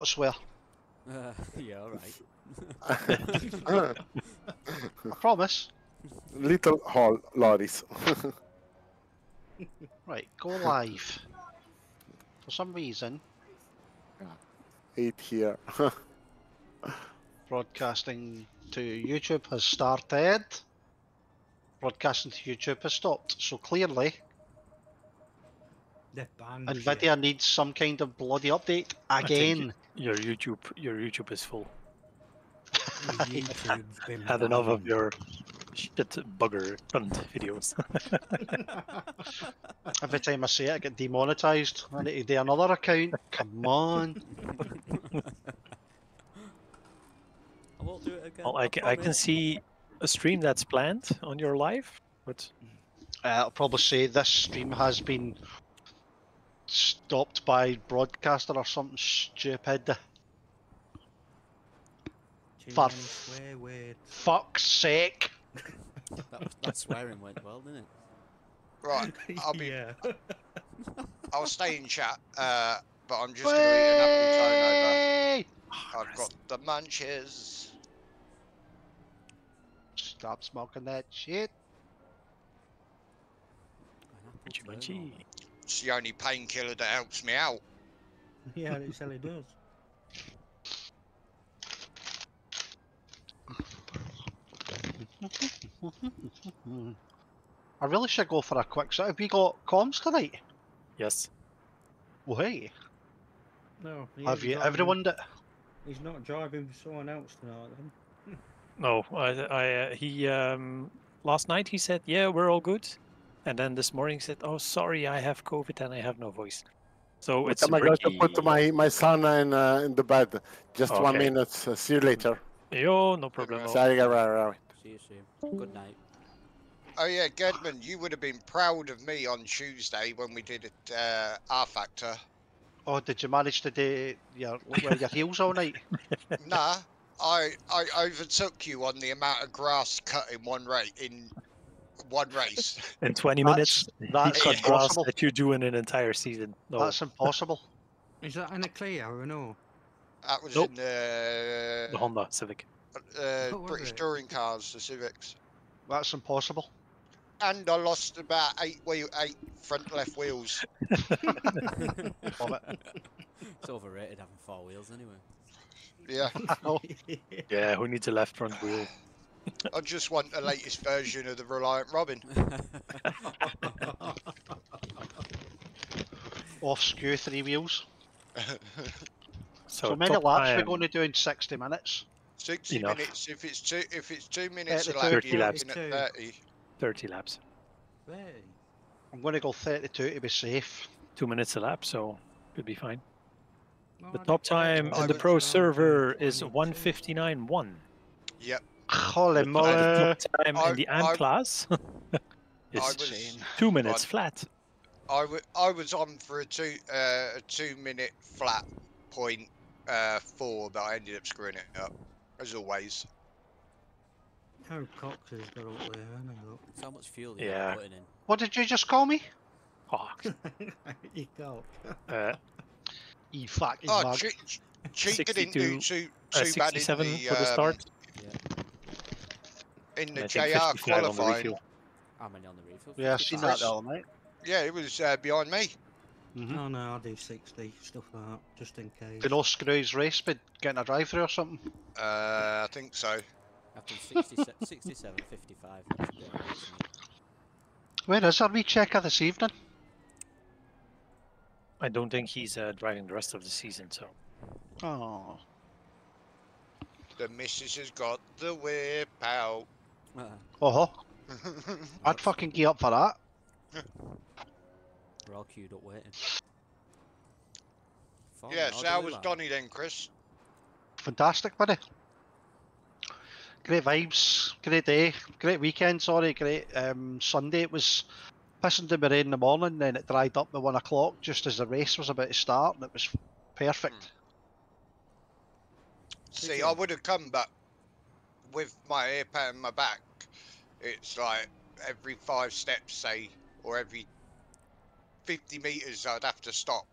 I swear. Uh, yeah, all right. I promise. Little hall lorries. Right, go live. For some reason, Eight here. broadcasting to YouTube has started. Broadcasting to YouTube has stopped. So clearly, They're banned. Nvidia needs some kind of bloody update again. Your YouTube, your YouTube is full. YouTube's Had enough of your shit bugger cunt videos. Every time I say it, I get demonetized. I need to do another account. Come on. I won't do it again. well, I can, I can see a stream that's planned on your live, but Uh, I'll probably say this stream has been stopped by broadcaster or something stupid. Too for swear words. Fuck's sake. That, was- that swearing went well, didn't it? Right, I'll be. yeah. I'll stay in chat, uh, but I'm just going to eat an apple tone over. I've got the munches. Stop smoking that shit. An apple Munchy turn munchy. on. It's the only painkiller that helps me out. yeah, it certainly does. I really should go for a quick sit. Have we got comms tonight? Yes. Well, hey, No. he have you driving- everyone that He's not driving with someone else tonight. Then. No, I, I uh, he um last night he said, "Yeah, we're all good," and then this morning he said, "Oh, sorry, I have COVID and I have no voice." So it's I'm going to put my, my son in, uh, in the bed. Just one minute. Uh, see you later. Yo, no problem. rest. Sorry, right, right, right. See you soon. Good night. Oh yeah, Gedman, you would have been proud of me on Tuesday when we did it, uh, rFactor. Oh, did you manage to do your wear your heels all night? nah, I I overtook you on the amount of grass cut in one rate in one race. In 20 minutes, that's he cut grass impossible. that you do in an entire season. No, That's impossible. Is that in a Clio or no? That was Nope. in the, the Honda Civic. uh, British it? touring cars, the Civics. That's impossible. And I lost about eight wheel, eight front left wheels. It's overrated having four wheels anyway. Yeah, Yeah, who needs a left front wheel? I just want the latest version of the Reliant Robin. off skew three wheels. So, So, many laps we're going to do in sixty minutes. Sixty Enough. minutes. If it's two, if it's two minutes a 30 lap, 30 you're laps. looking at thirty. 30 laps, Hey. I'm going to go thirty-two to be safe. two minutes a lap, so should be fine. No, The top time don't in the pro server is 22. 159.1. Yep. Holy The moly! top time I- in the I, class I is was two minutes Right. flat. I I was on for a two uh, a two minute flat point uh, four, but I ended up screwing it up as always. How Cox has got up there, hasn't It's how much fuel Yeah. you're putting in. What did you just call me? He? he got. uh, You fucking Oh, mug. che- che- Cheetah didn't do 62, too uh, too bad in 67 the, for the start. um, in the I think JR 55 on qualifying. refuel. How many on the refill? Yeah, I've seen that 55? the other night. Yeah, it was uh, behind me. Mm-hmm. Oh no, I do 60, stuff like that, just in case. Do no screws race, but getting a drive through or something. Uh, I think so. I've done 67, 67 55. That's a bit of a race. Where is our wee checker this evening? I don't think he's uh, driving the rest of the season, so Oh, The missus has got the whip out. Oh, I'd fucking gear up for that. we're all queued up waiting. Fine, yeah, so how was that. Donny then, Chris? Fantastic, buddy. Great vibes, great day, great weekend. Sorry, great um, Sunday. It was pissing down with rain in the morning, then it dried up by one o'clock just as the race was about to start, and it was perfect. See. I would have come, but with my ear pad in my back, it's like every five steps, say, or every 50 meters, I'd have to stop.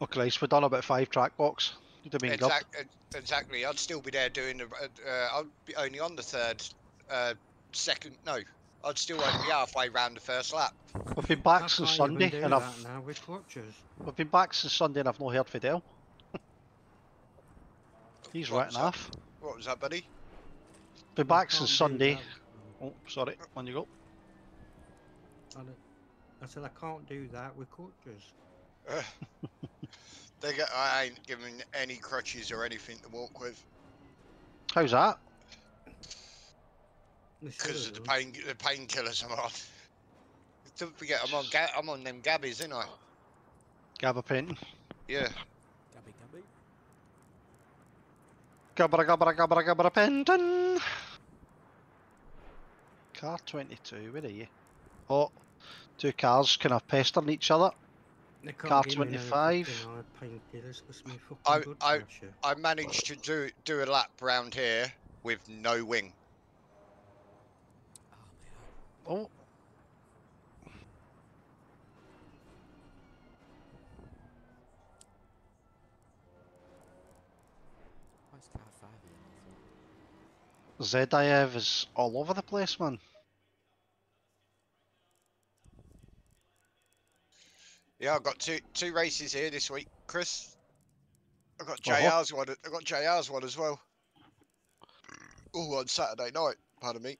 Oh Christ, we're done about five track box. You'd have been good. Exact, uh, exactly. I'd still be there doing the. Uh, uh, I'd be only on the third, uh, second. No, I'd still only be halfway round the first lap. We've been back I since can't even Sunday, and that I've now with clutches. we've been back since Sunday, and I've not heard Fidel. He's What written was that? off. What was that, buddy? Been I back can't since Sunday. Oh, sorry. On you go. I, I said I can't do that with crutches. Uh, they get, I ain't giving any crutches or anything to walk with How's that? Because of the pain, the painkillers I'm on. Don't forget, I'm on, ga- I'm on them gabbies, ain't I? Gabapentin. Yeah. Gabra gabra gabra gabra penton. Car 22, where are you? Oh, two cars kind of pestering each other. Car give me no 25. fucking hard painkillers 'cause my fucking I- I- I managed to do do a lap round here with no wing. Oh, my Oh, Why is car five here? Zedayev is all over the place, man. Yeah, I've got two two races here this week, Chris. I've got. Uh-huh. JR's one. I've got JR's one as well. Oh, on Saturday night. Pardon me.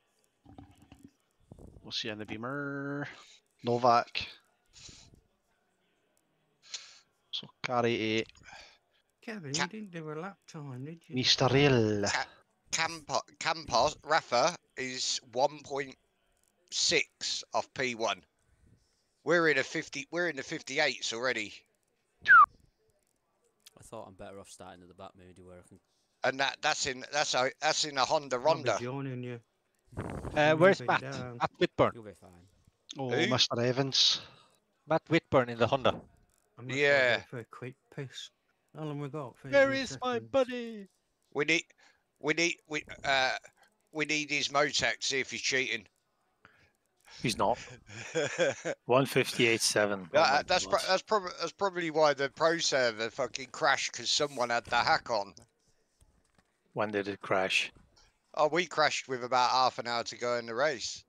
We'll see you in the Beamer. Novak. So car 88. Kevin, Ca- you didn't do a lap time, did you? Mr. Rail. Campos, Campos, Rafa is 1.6 off P1. We're in a 50. We're in the 58s already, I thought I'm better off starting at the back, maybe where I can. and that that's in that's a that's in a Honda Ronda. joining you. Uh, where's Matt? down. Matt Whitburn. You'll be fine. Oh, Who? Mr. Evans. Matt Whitburn in the Honda. I'm Yeah. go for a quick piss. How long we got? Where 30 is my buddy? We need we need we uh we need his Motec to see if he's cheating. He's not. yeah, 158.7. Oh that's pro- that's probably that's probably why the pro server fucking crashed because someone had the hack on. When did it crash? Oh, we crashed with about half an hour to go in the race.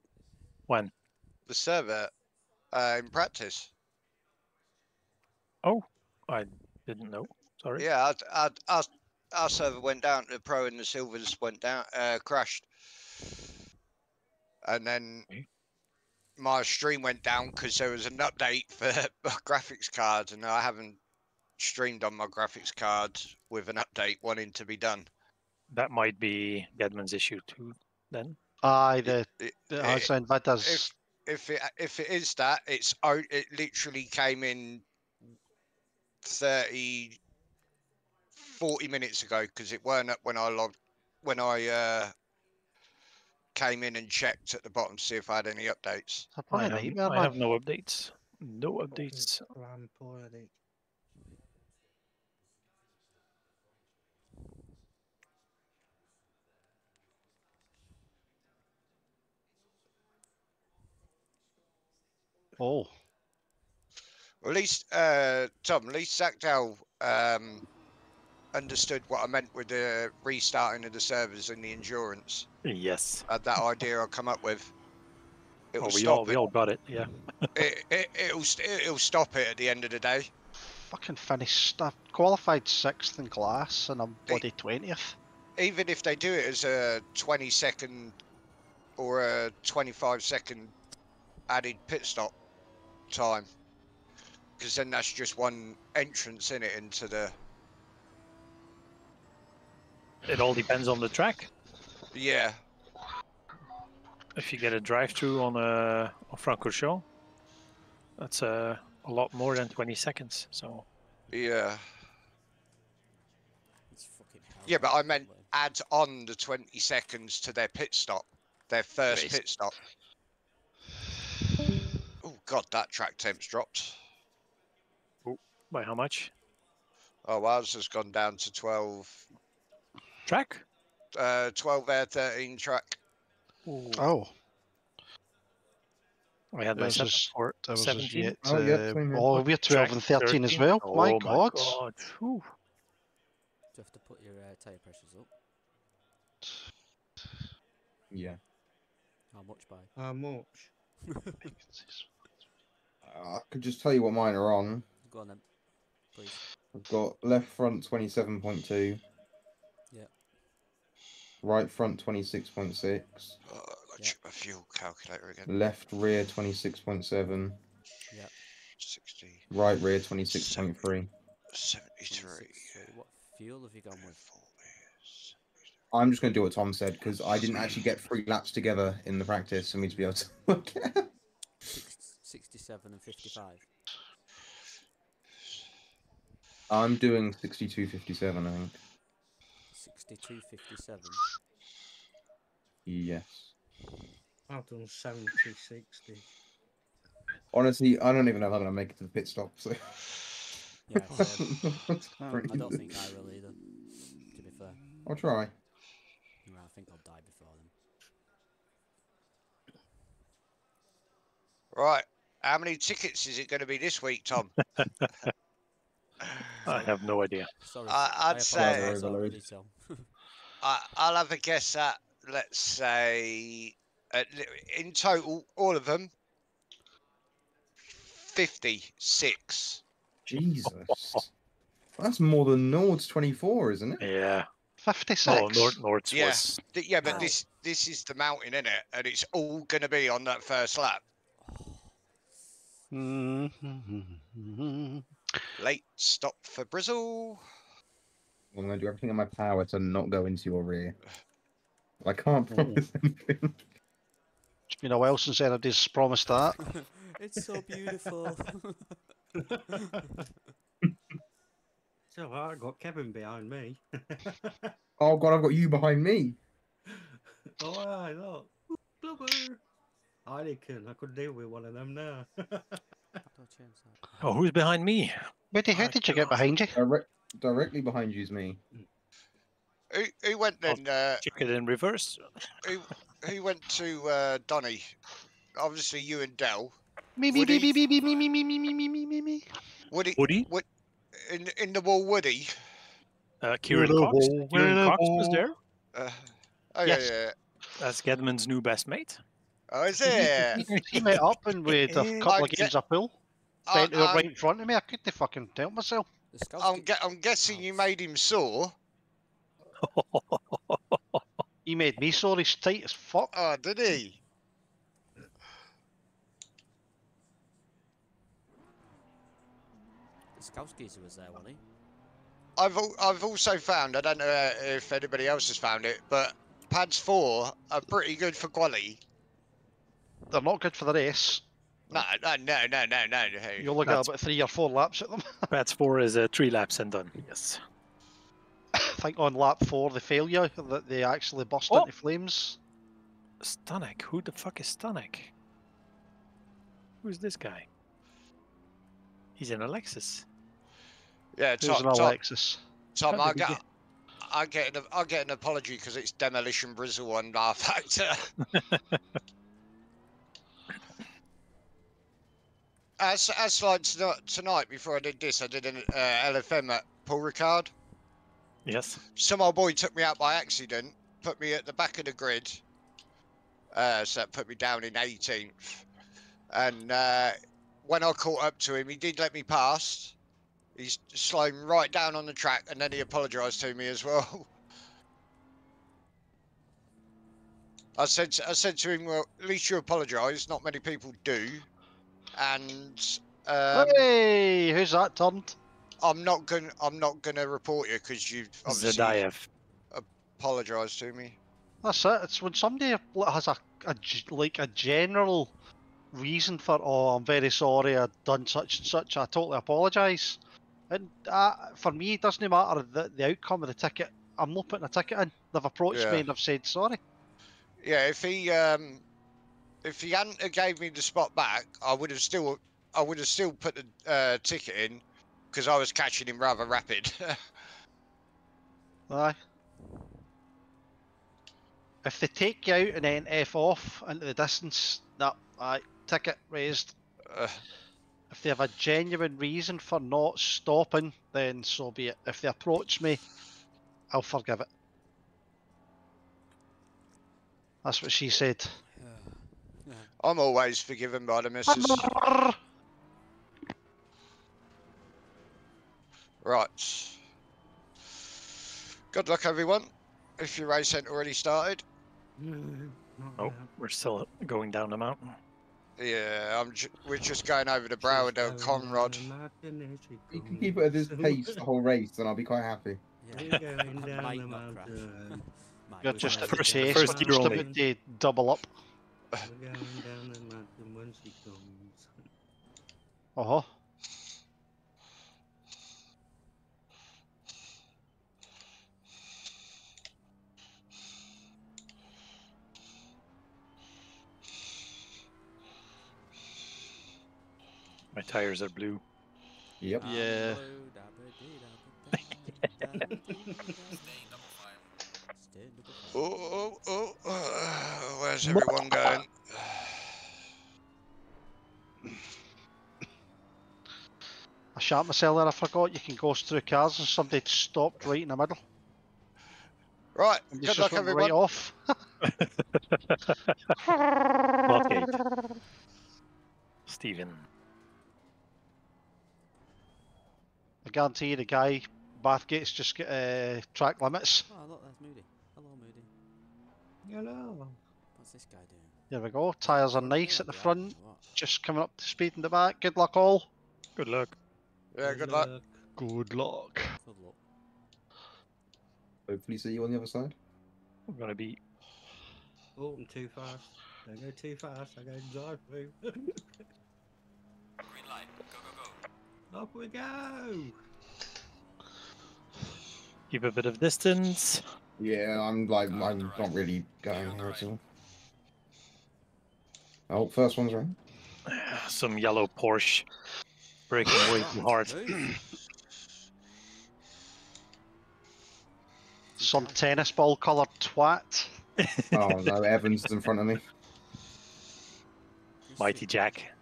When? The server uh, in practice. Oh, I didn't know. Sorry. Yeah, our, our, our, our server went down. The pro and the silvers went down, uh, crashed, and then my stream went down because there was an update for my graphics cards, and I haven't streamed on my graphics cards with an update wanting to be done. That might be Gedman's issue too. Then Aye, the, It, the it- as Nvidia's. if it if it is that, it's o- it literally came in 30, 40 minutes ago because it weren't up when I logged when I uh, came in and checked at the bottom to see if I had any updates. I I have, have, I man. have no updates. No updates. Oh, Well, at least uh, Tom, at least Zachdow um, understood what I meant with the restarting of the servers and the endurance. Yes. Had that idea I come up with. It'll Oh, we stop all we all got it. Yeah. it, it. It'll it'll stop it at the end of the day. fucking finished. I qualified sixth in class and I'm They- bloody 20th. even if they do it as a 20 second or a 25 second added pit stop time because then that's just one entrance in it into the It all depends on the track. yeah If you get a drive-through on a on Francorchamps, that's uh, a lot more than 20 seconds. So yeah It's fucking hell. yeah but i meant add on the 20 seconds to their pit stop their first Crazy. pit stop oh god that track temps dropped Oh, by how much? oh ours has gone down to 12 Track? uh 12 air 13 track Ooh. Oh, I had my Yours is- for That was 17. yet, Oh, yeah, uh, oh, we're 12 and 13 as well. Oh my my god. god. Do you have to put your uh, tyre pressures up? Yeah. How much by? How much? I could just tell you what mine are on. Go on then, please. I've got left front 27.2. Yeah. Right front 26.6. Oh, I've got to Yeah. check my fuel calculator again. Left rear 26.7. Yeah. 60, Right rear 26.3. 73. 26. What fuel have you gone with? I'm just going to do what Tom said because I didn't actually get three laps together in the practice for me to be able to look at. 67 and 55. I'm doing 62.57, I think. 62, 57. Yes. I've done 70, 60. Honestly, I don't even know if I'm going to make it to the pit stop. So. Yeah, same. That's pretty I don't think I will either, to be fair. I'll try. No, I think I'll die before then. Right. How many tickets is it going to be this week, Tom? I have no idea. Sorry. I- I'd apologise say- I, I'll have a guess at, let's say, at, li- in total, all of them, 56. Jesus. That's more than Nord's 24, isn't it? Yeah. 56. Oh, Nord Nord's Yeah. was. Th- Yeah, but Wow. this this is the mountain, is it? And it's all going to be on that first lap. Mm-hmm. Late stop for Brizzle. I'm going to do everything in my power to not go into your rear. I can't hmm. promise anything. It's been a while since anybody's promised that. it's so beautiful. So I've got Kevin behind me. Oh god, I've got you behind me. oh, I look. Blubber. Heineken, I could deal with one of them now. Don't change that. Oh, who's behind me? Where the hell did you get behind you? Direct, directly behind you's me. Hmm. Who, who went Oh. then? Uh, Check it in reverse. who, who went to uh, Donny? Obviously, you and Dell. Me, me, Woody. me, me, me, me, me, me, me, me, me, me, me, me. Woody, Woody, in in the wall, Woody. uh, Kieran Little Cox. hole, Kieran little Cox was there. Uh, oh Yes. yeah, yeah. That's Gedman's new best mate. Oh, is it? He met up and we had a couple I of get- games of pool. I, Bent over right in front of me. I couldn't fucking tell myself. I'm, get- gue- I'm guessing you made him sore. He made me sore. He's tight as fuck. Oh, did he? the scouts was there, wasn't he? I've I've also found I don't know uh, if anybody else has found it, but pads four are pretty good for quality. They're not good for the race. No, no, no, no, no, no. no. You only get at about three or four laps at them. pads 4 is uh, three laps and done. Yes. I think on lap four the failure that they actually burst Oh. into flames. Stanek. Who the fuck is Stanek? Who's this guy? He's in Alexis. Who's Yeah, Tom, an Tom, Alexis? Tom How I did get, I get an, I get an apology because it's demolition Brizzle and rFactor. as as like tonight, tonight before I did this, I did an uh, LFM at Paul Ricard. Yes. some old boy took me out by accident, put me at the back of the grid. Uh, so that put me down in 18th. And uh, when I caught up to him, he did let me pass. He's slowing right down on the track, and then he apologised to me as well. I said, to, I said to him, "Well, at least you apologise. Not many people do." And um, hey, who's that turned? I'm not gonna, I'm not gonna report you because you've obviously Zadayev. apologised to me. That's it. It's when somebody l- has a, a g- like a general reason for oh I'm very sorry I've done such and such. I totally apologise. And uh, for me, it doesn't matter the, the outcome of the ticket. I'm not putting a ticket in. They've approached Yeah. me and I've said sorry. Yeah, if he um, if he hadn't have gave me the spot back, I would have still I would have still put the uh, ticket in because I was catching him rather rapid. Aye. If they take you out and then F off into the distance, that aye, ticket raised. Uh, If they have a genuine reason for not stopping, then so be it. If they approach me, I'll forgive it. That's what she said. I'm always forgiven by the missus. Right. Good luck, everyone. If your race ain't already started. Oh, we're still going down the mountain. Yeah, I'm. Ju- we're just going over to Browardale Conrod. You can keep it at this pace the whole race, and I'll be quite happy. We're going down the not mountain. You're just at the First- chase. first I'm year only. about to double up. We're going down the mountain once he comes. Uh huh. My tires are blue. Yep. Yeah. Oh, oh, oh. uh, where's everyone going? I shot myself there. I forgot you can go through cars and somebody stopped right in the middle. Right. And Good just luck, went everyone. right off. Blockade. Stephen. I guarantee you the guy Bathgate's just got uh, track limits. Oh, look, there's Moody. Hello, Moody. Hello. What's this guy doing? There we go. Tyres are nice at the front. Just coming up to speed in the back. Good luck all. Good luck. Yeah, good luck. Good luck. Good luck. Hopefully see you on the other side. I'm gonna be. Oh, I'm too fast. Don't go too fast. I go drive through. Green light. Go, go, go. Off we go. Keep a bit of distance. Yeah, I'm like I'm not really going here at all. Oh, first one's right. Some yellow Porsche breaking way too hard. Some tennis ball coloured twat. Oh no, Evans is in front of me. Mighty Jack.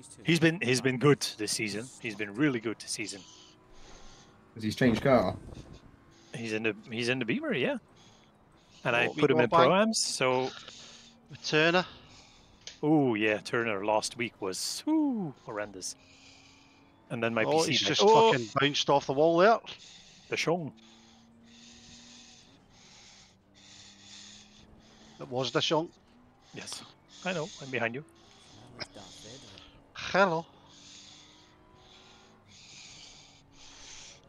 These two He's been he's are- been good this season. He's been really good this season. Has he's changed car? He's in the he's in the Beamer, yeah. And I Oh, we put him in back. proams, so Turner. oh yeah, Turner last week was ooh, horrendous. And then my oh, PC he's just oh, fucking bounced off the wall there. the Shong. It was the shunk. Yes, I know. I'm behind you. Oh Now there's Darth Vader. Hello.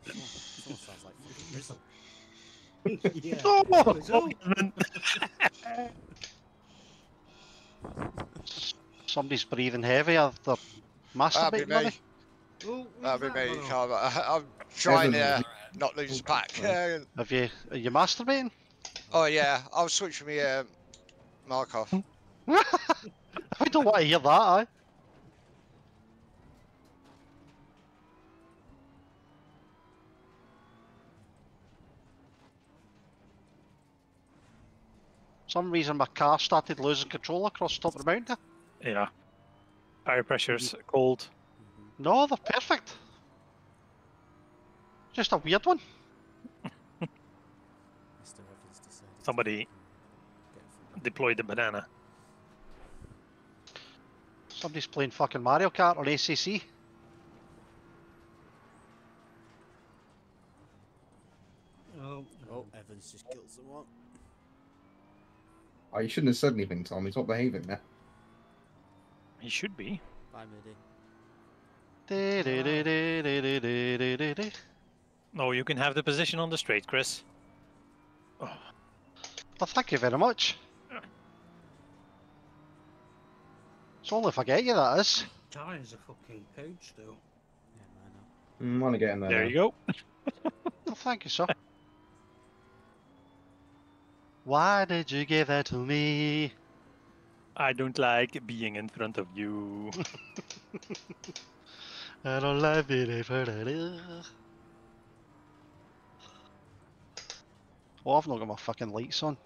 Someone, someone sounds like fucking Rizzo. yeah. Oh, It's all- Somebody's breathing heavy. Are they That'd be me. Oh, That'd be that me. one Carl. I- I'm trying to Evans not lose the pack. Oh. Have you? Are you masturbating? oh yeah, I'll switch from my uh, mark off. I don't want to hear that. Eh? Some reason my car started losing control across the top of the mountain. Yeah. Tire pressure's mm-hmm. cold. Mm-hmm. No, they're perfect. Just a weird one. Mr. Evans decided to Somebody fucking get in front Deployed the banana. Somebody's playing fucking Mario Kart on ACC. Oh, Oh, Evans just killed someone. Oh, you shouldn't have said anything, Tom. He's not behaving now. He should be. Bye, Moody. No, you can have the position on the straight, Chris. Oh. Well, thank you very much. It's only if I get you, that is. Tires a fucking pooch, though. Yeah, I know. Mm, want to get in there. There now. you go. well, thank you, sir. Why did you give that to me? I don't like being in front of you. I don't like being in front of you. Well, I've not got my fucking lights on.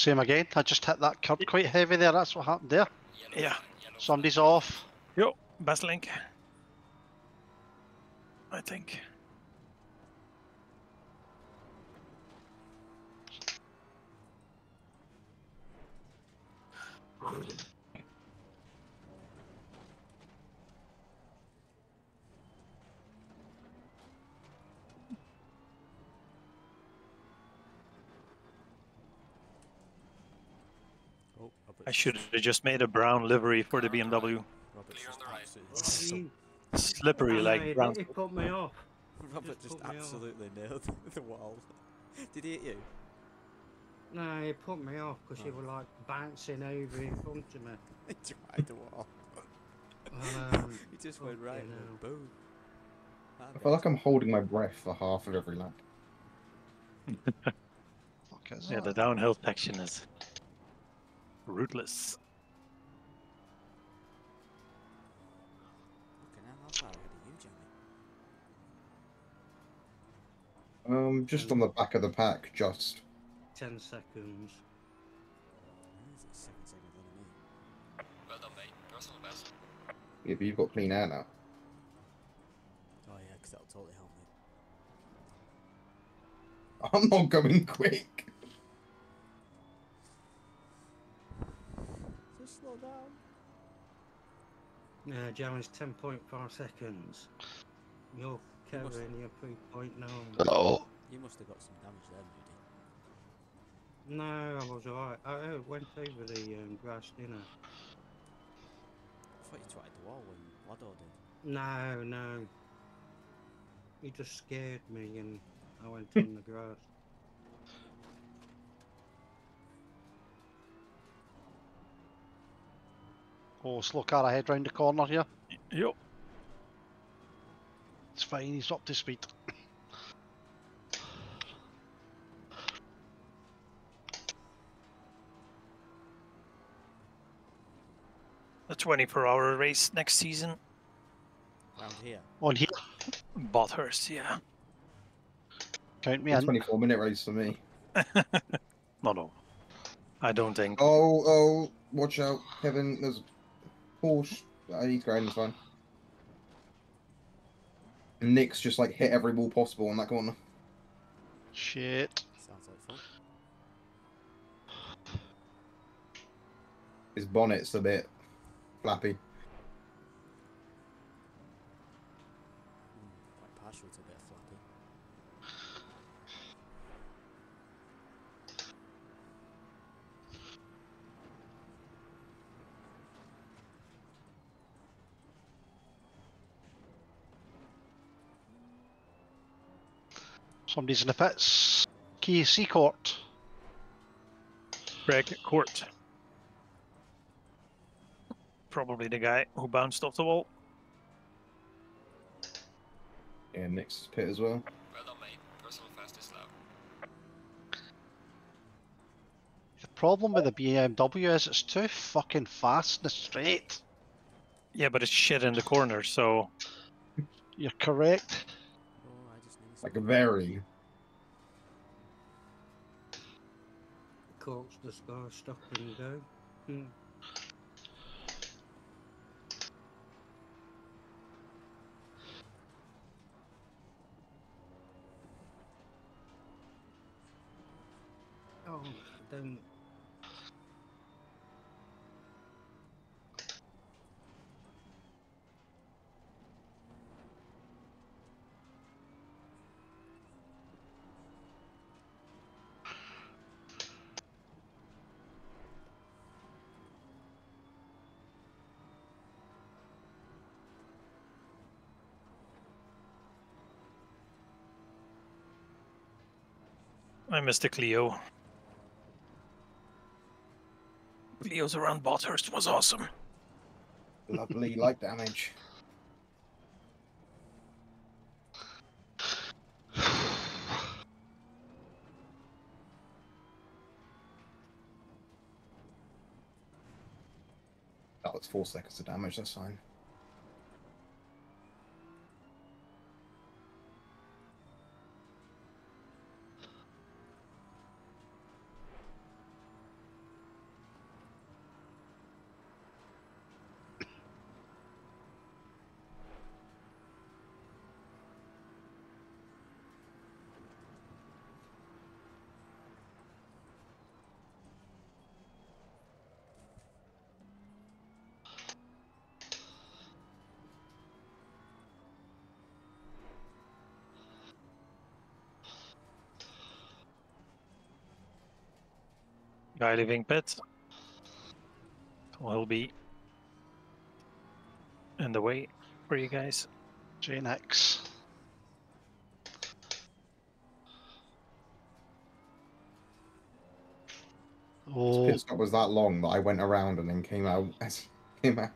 Same again. I just hit that curb quite heavy there. That's what happened there. Yeah. Somebody's off. Yo, Baslink. I think. Oh, Robert's I should have just made a brown livery for the BMW. Robert's just right. absolutely, Slippery I like brown. it, it put me off. Robert just put me off. absolutely nailed the wall. Did he hit you? No, he put me off because you were like bouncing over in front of me. He tried the wall. Um, He just went right fucking and hell. boom. I feel like I'm holding my breath for half of every lap. Fuck Yeah, the downhill section is rootless. Fucking hell, how far ahead are you, Johnny? Um, just on the back of the pack, just. Ten seconds. Why is it seven seconds ahead of me? Well done, mate. Personal best. Yeah, but you've got clean air now. Oh yeah, because that'll totally help me. I'm not going quick. Just slow down. Yeah, Jeremy's 10.5 seconds. You're Kevin, you're 3.9. Oh. You must have got some damage there, Moody. No, I was alright. I I went over the um, grass, didn't I? I thought you tried the wall when Lado did. No, no. He just scared me and I went on the grass. Oh, slow car ahead round the corner here. Yep. It's fine, he's up to speed. a 24 hour race next season. Round here. On here, Bathurst, yeah. count me A in. 24 minute race for me. No, no. I don't think. Oh, oh, watch out, Kevin. There's a Porsche. Uh, he's going, it's fine. And Nick's just like hit every ball possible on that corner. Shit. Sounds like fun. His bonnet's a bit flappy. Mm, quite partial to a bit of flappy. Somebody's in the pits. Key Seacourt. Greg Court. Probably the guy who bounced off the wall. Yeah, Nick's pit as well. Well done, mate. Personal fastest lap. The problem with the BMW is it's too fucking fast in the straight. Yeah, but it's shit in the corner, so You're correct. Oh, I just nearly Like a very. Corks the sky, stop and go. Hmm. Oh, don't. I missed the Clio. Clio's around Bathurst was awesome. Lovely light damage. That was four seconds of damage, that's fine. Guy leaving pit. Will be in the way for you guys. Jane X. His Oh, pit stop was that long that I went around and then came out as he came out.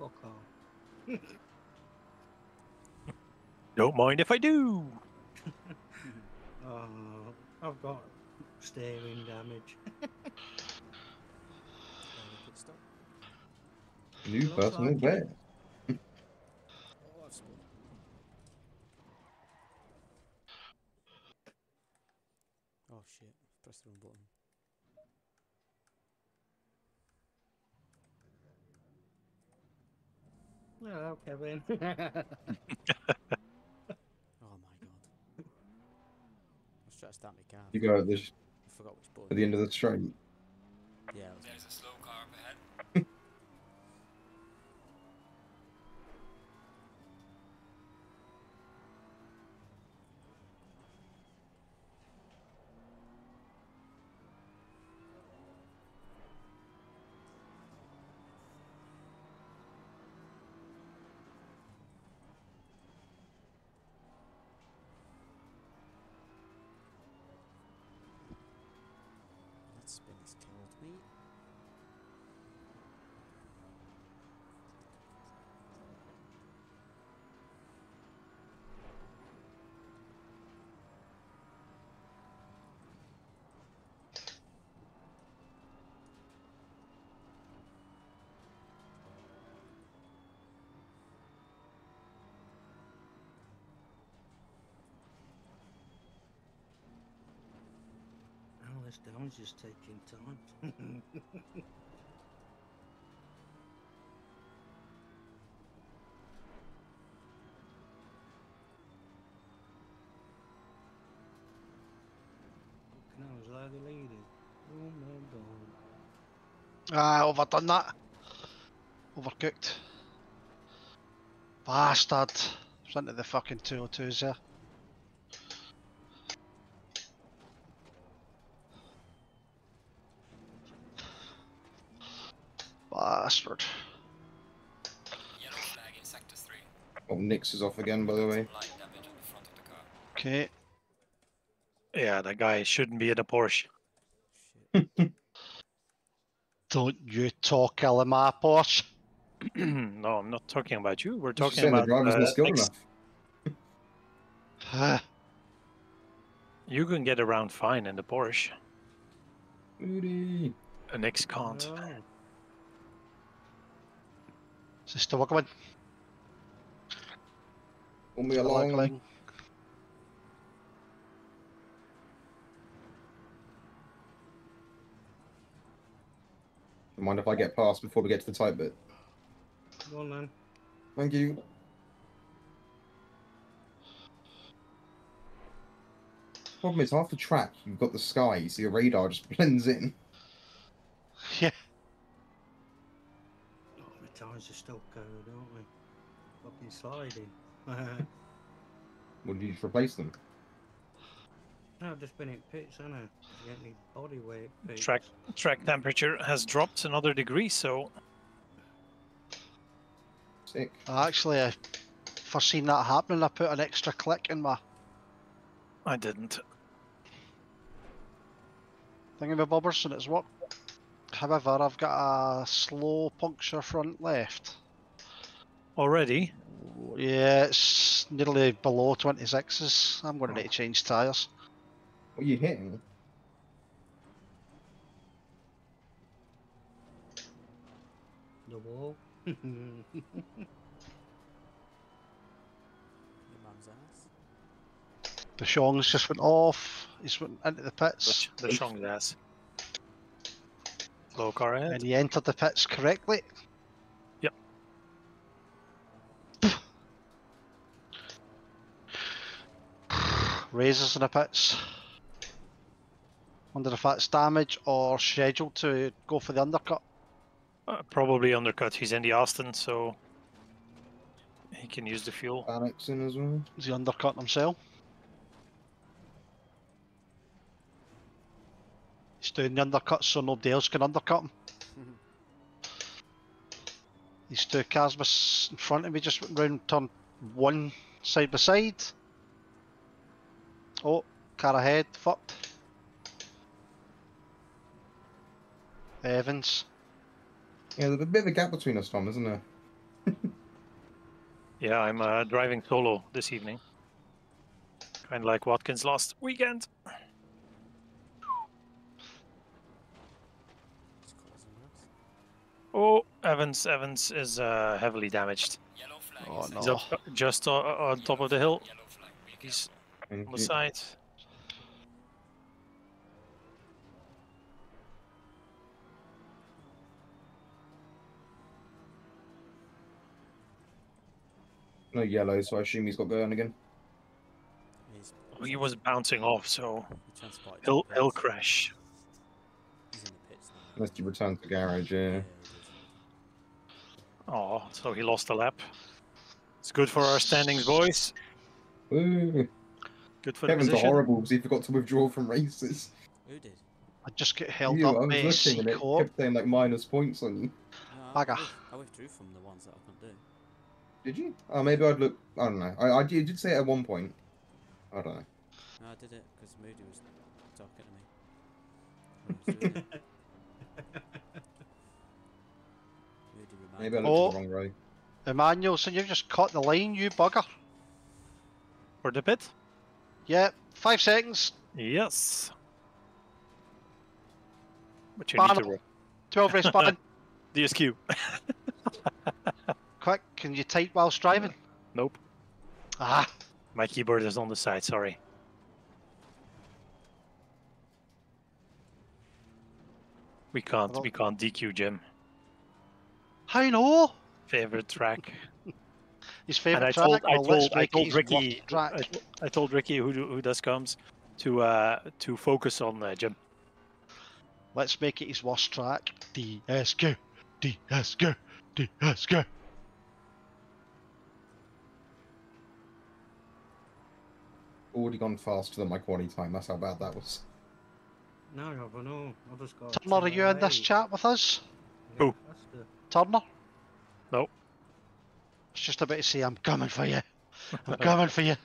Fuck off. Don't mind if I do. Oh, I've got steering damage. Early pit stop. New Looks personal like best. it. Oh, I've spun. Oh shit! Press the wrong button. Hello, Kevin. Oh my god! I was trying to start my car. You go at the, I forgot which at the end of the straight. Yeah, it was There's a slow car up ahead. that spin has killed me. oh, this damage is taking time. Ah, overdone that. Overcooked. Bastard. It's into the fucking 202s there. Bastard. Yellow flag in sector 3. Oh, Nix is off again, by the way. Light damage on the front of the car. Okay. Yeah, that guy shouldn't be in a Porsche. Don't you talk ill of my Porsche. no, I'm not talking about you. We're talking saying the about driver's uh, not skilled next- enough. Ah, You can get around fine in the Porsche. Rudy. An X can't. Is this still coming? Pull me Still along. wiggling? Mind if I get past before we get to the tight bit? Go on then. Thank you. Problem is, half the track you've got the sky, so your radar just blends in. Yeah. Oh, my tires are still going, don't we? Fucking sliding. Would you just replace them? No, I've just been in pits, haven't I? Get me body weight. Pits. Track track temperature has dropped another degree, so Sick. Actually, uh, I foreseen that happening. I put an extra click in my I didn't. thingamabobbers and it's worked. However, I've got a slow puncture front left. Already? Yeah, it's nearly below 26s. I'm going to need to change tyres. What are you hitting? The wall. Your mum's ass. The Shongs just went off. He's went into the The, pits. sh- the Shong's ass. Slow car ahead. And he entered the pits correctly. Yep. Razors in the pits. Wonder if that's damage or scheduled to go for the undercut. Uh, probably undercut. He's in the Austin, so he can use the fuel. Alex in as well. Is he undercutting himself? He's doing the undercut so nobody else can undercut him. These two cars in front of me just went round turn one side by side. Oh, car ahead, fucked. Evans. Yeah, there's a bit of a gap between us, Tom, isn't there? Yeah, I'm uh, driving solo this evening. Kind of like Watkins last weekend. Just causing us. Oh, Evans, Evans is uh, heavily damaged. Oh, no. He's up just uh, on top of the hill. Yellow flag. Be He's on the you. side. No yellow, so I assume he's got going again. He's, Oh, He was bouncing off, so he transported he'll he'll crash. He's in the pits. Unless he returns to the garage, yeah. Yeah, he did. Oh, so he lost a lap. It's good for our standings, boys. Ooh, Good for the Kevin's position. horrible because he forgot to withdraw from races. Who did? I just get held You, up I was by looking C and it Corp. kept saying like minus points on you. Uh, no, I, Bugger. I withdrew from the ones that I couldn't do. Did you? Oh, maybe I'd look. I don't know. I, I did, did say it at one point. I don't know. No, I did it because Moody was talking to me. when I was doing it. Moody reminded Maybe I me. looked Oh. the wrong way. Emmanuel, so you've just caught the line, you bugger. For the pit? Yeah, five seconds. Yes. But you Ban need to ro- 12 race button. DSQ. Quick, can you type whilst driving? Nope. Ah, My keyboard is on the side, sorry. We can't Hello? we can't DQ Jim. How no? Favorite track. His And favourite I track? told I told I told Ricky track. I, I told Ricky who who does comes to uh to focus on uh, Jim. Let's make it his worst track. DSQ, DSQ, DSQ. Already gone faster than my quality time. That's how bad that was. No, I don't know. I've just got. Turner, are you in this chat with us? Who? That's. Turner? No. I was just about to say, I'm coming for you. I'm coming for you.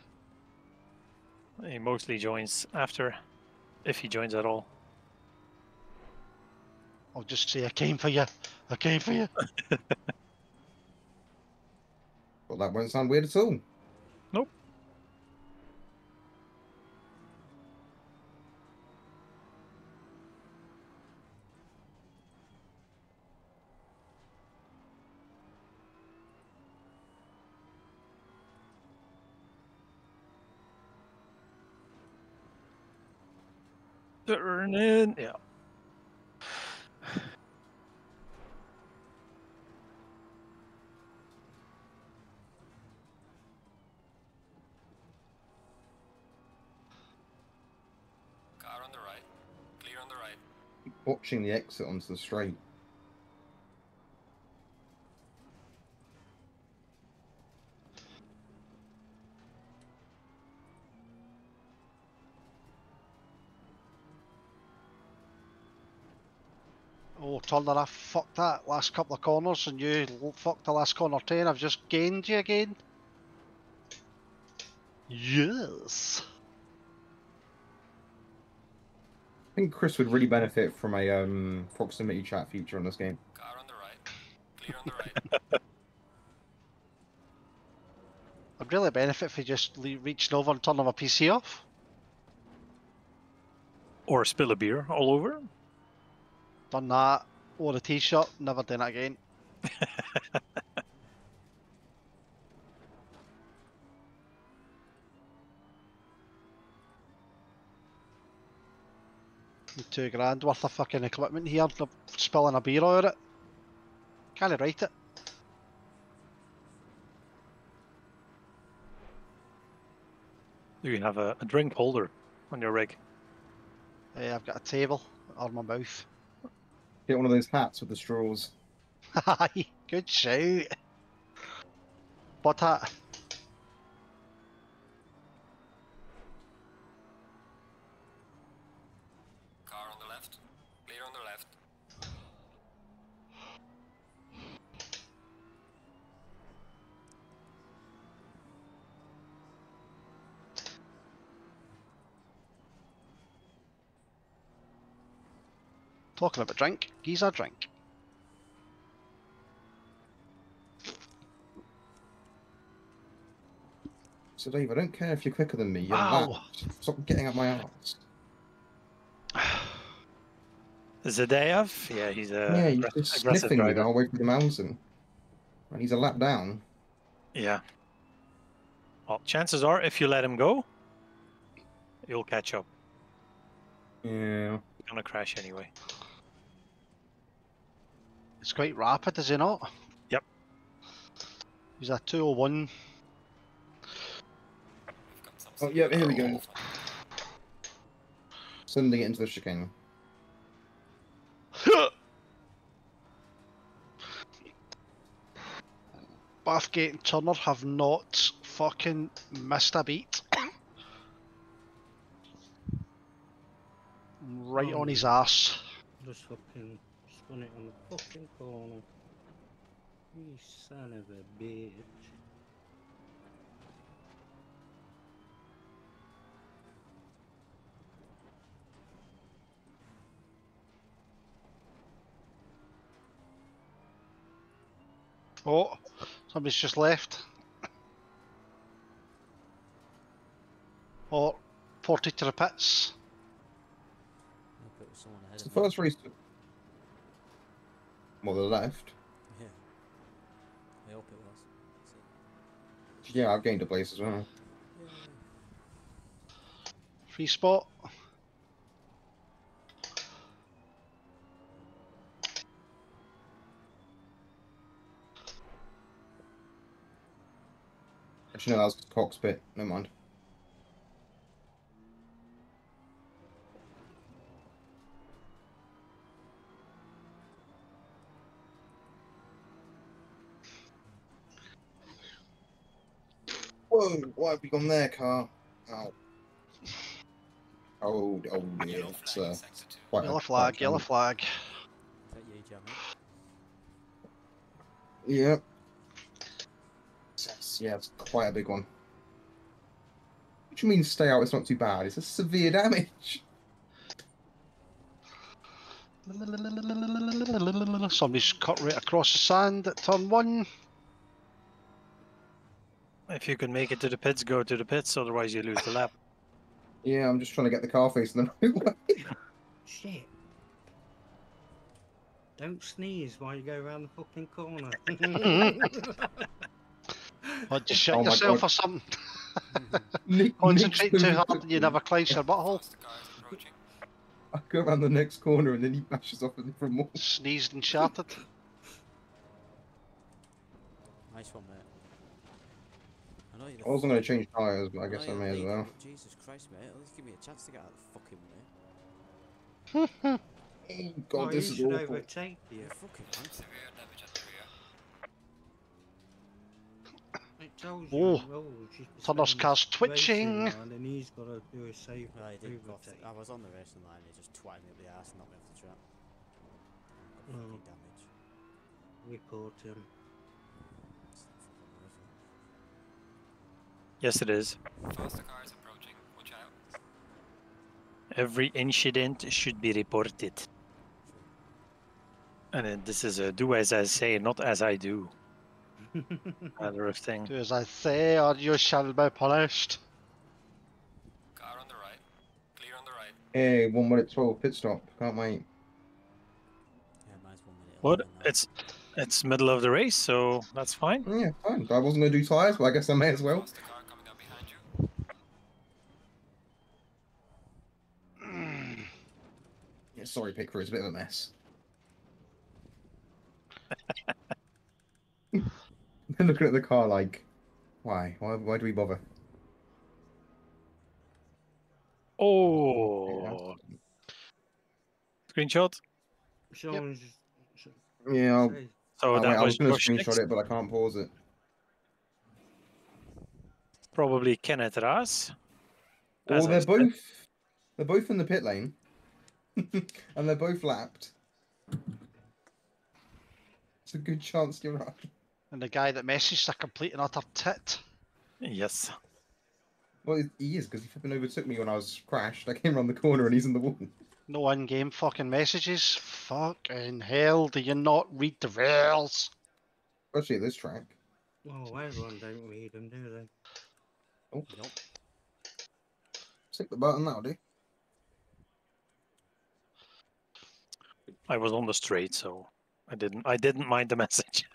He mostly joins after, if he joins at all. I'll just say, I came for you. I came for you. Well, that won't sound weird at all. Turn in, yeah. Car on the right. Clear on the right. Watching the exit onto the straight. turn and I fucked that last couple of corners and you l- fucked the last corner 10. I've just gained you again. Yes. I think Chris would really benefit from a um, proximity chat feature on this game. Car on the right. Clear on the right. I'd really benefit if you just le- reaching over and turning my PC off. Or spill a beer all over. Done that. Wore a t-shirt. Never done it again. Two grand worth of fucking equipment here. Spilling a beer over it. Can't write it. Do you have a, a drink holder on your rig? Yeah, I've got a table on my mouth. Get one of those hats with the straws. Good shout. What hat? Car on the left. Clear on the left. Talking about a drink. Geezer drink. So Dave, I don't care if you're quicker than me. You're Ow. lapped. Stop getting up my ass. Zadev? Yeah, he's a yeah, you're aggra- just aggressive sniffing me the whole way through the mountain. And he's a lap down. Yeah. Well, chances are, if you let him go, you'll catch up. Yeah. You're gonna crash anyway. It's quite rapid, is he not? Yep. He's a 201. We've Oh, yeah, here we go. Sending it into the chicane. Bathgate and Turner have not fucking missed a beat. right oh, on his ass. Just fucking spun it on the fucking corner. You son of a bitch. Oh, somebody's just left. Oh, 40 to the pits. I hope it was someone ahead It's the first race. Well, the left. Yeah. I hope it was. See. Yeah, I've gained a place as well. Yay. Free spot. Actually, no, that was Cox pit. Never mind. Whoa, why have you gone there, car? Ow. Oh, oh dear. Yellow It's, flag uh, in sector two. quite Yellow a flag, yellow flag. Is that you jamming? Yep. Yes, yeah, it's quite a big one. What do you mean stay out? It's not too bad. It's a severe damage. Somebody's cut right across the sand at turn one. If you can make it to the pits, go to the pits. Otherwise, you lose the lap. Yeah, I'm just trying to get the car facing the right way. Shit. Don't sneeze while you go around the fucking corner. Or just shit Oh yourself or something. Nick, Concentrate Nick's too hard and you quickly. never clench your butthole. Faster. I go around the next corner and then he bashes off in from more. Sneezed and shattered. Nice one, mate. I know you're I wasn't going to change tyres, but I guess I know may as well. but Jesus Christ, mate. At least give me a chance to get out of the fucking way. Oh, God, oh, this is awful. overtake you. You fucking cunt. Severe damage at the rear. It tells Oh, you. Oh, she's Turner's car's twitching. line And he's got to do a safe Right, he did go off overtake. the, I was on the racing line, he just twatted me up the arse and knocked me off the track. fucking Mm. damage. Report him. It's not fucking worth it. Yes, it is. Faster cars approaching. Watch out. Every incident should be reported. And this is a do as I say, not as I do. Matter of thing. Do as I say, or you shall be punished. Car on the right. Clear on the right. Hey, one minute twelve pit stop. Can't wait. Yeah, mine's one minute. What? It's it's middle of the race, so that's fine. Yeah, fine. I wasn't gonna do tires, but I guess I may as well. Faster car coming up behind you. Yeah, sorry, Pickford, it's a bit of a mess. Then looking at the car like, why? Why? Why do we bother? Oh, screenshot. Someone's just. Yeah, I'll, So oh, wait, that I was was gonna screenshot Nix, it, but I can't pause it. probably Kenneth Ras. Or as I they're both, they're both in the pit lane, and they're both lapped. It's a good chance you're right. And the guy that messaged a complete and utter tit. Yes. Well, he is because he flipping overtook me when I was crashed. I came around the corner and he's in the wall. No in-game fucking messages. Fucking hell, do you not read the rules? Especially at this track. Oh, everyone don't read them, do they? Oh, Nope. click the button now, do. I was on the straight, so I didn't I didn't mind the message.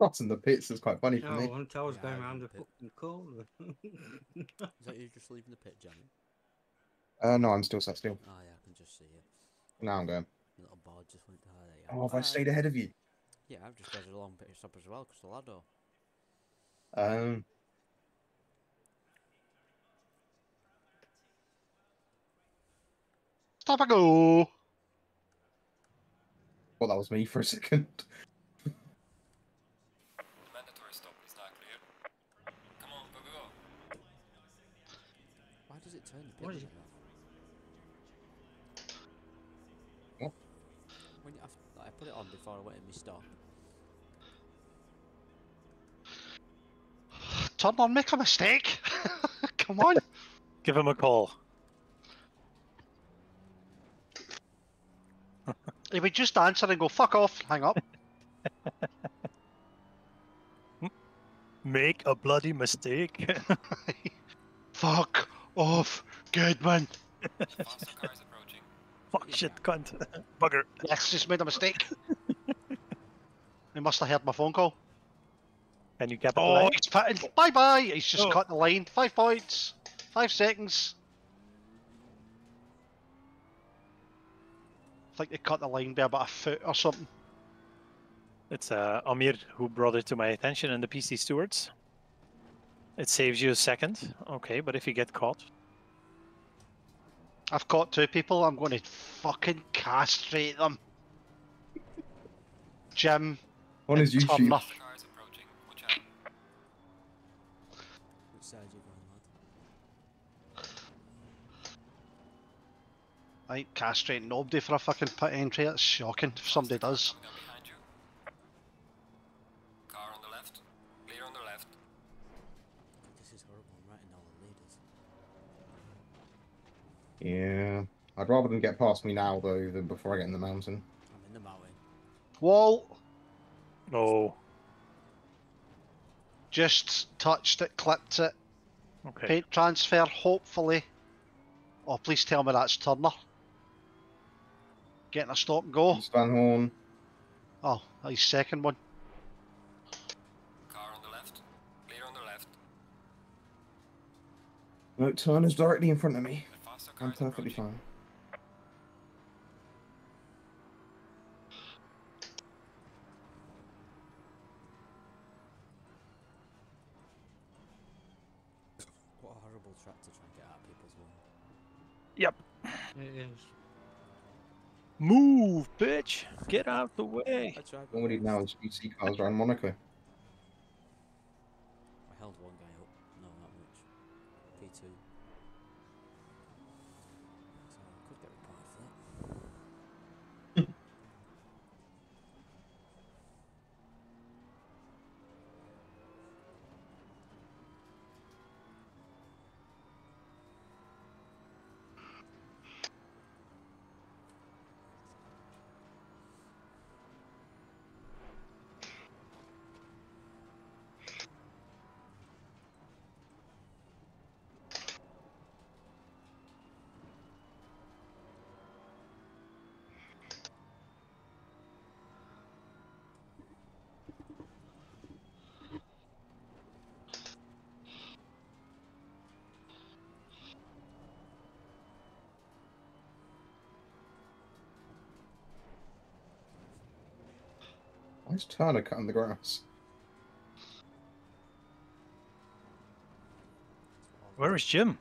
That's in the pits. It's quite funny for Oh, me. once I was Yeah, going I around the read fucking corner. Is that you just leaving the pit, Jamie? Uh, no, I'm still sat still. Oh yeah, I can just see you. Now I'm going. Your little board just went. Oh, there you. Oh, have I Bye. stayed ahead of you? Yeah, I've just got a long pit stop as well, because the ladder. Um, Stop a go. Well, that was me for a second. Mandatory stop is now clear. Come on, go, go, go. Why does it turn the What pit is- light off? What? When you, I, like, I put it on before I went in my stop. Turn on, make a mistake. Come on. Give him a call. He would just answer and go, fuck off, hang up. Hmm? Make a bloody mistake. Fuck off, Goodman. Fuck shit, cunt. Bugger. Yes, just made a mistake. he must have heard my phone call. Can you get Oh, he's pitting. Bye bye. He's just Oh. cut the line. Five points. Five seconds. I think they cut the line by about a foot or something. It's uh, Amir who brought it to my attention and the PC stewards. It saves you a second. Okay, but if you get caught, I've caught two people. I'm going to fucking castrate them. Jim. On his and YouTube. Turner. Cars approaching. Watch out. Which side you going, lad? I ain't castrating nobody for a fucking pit entry. That's shocking if somebody Faster car does. Coming up behind you. Car on the left. Clear on the left. God, this is horrible. I'm writing all the leaders. Yeah. I'd rather them get past me now though than before I get in the mountain. I'm in the mountain. Wall. no. Just touched it, clipped it. Okay. Paint transfer, hopefully. Oh, please tell me that's Turner. Getting a stop and go. East Van Horn. Oh, he's second one. Car on the left. Clear on the left. No, Turner's directly in front of me. The faster I'm perfectly fine. What a horrible trap to try and get out of people's way. It is. Move, bitch. Get out the way. I tried. All we need now is GC cars around Monaco. I held one guy up. No, not much. P2. So I could get a point for that. Why is Turner cutting the grass? Where is Jim?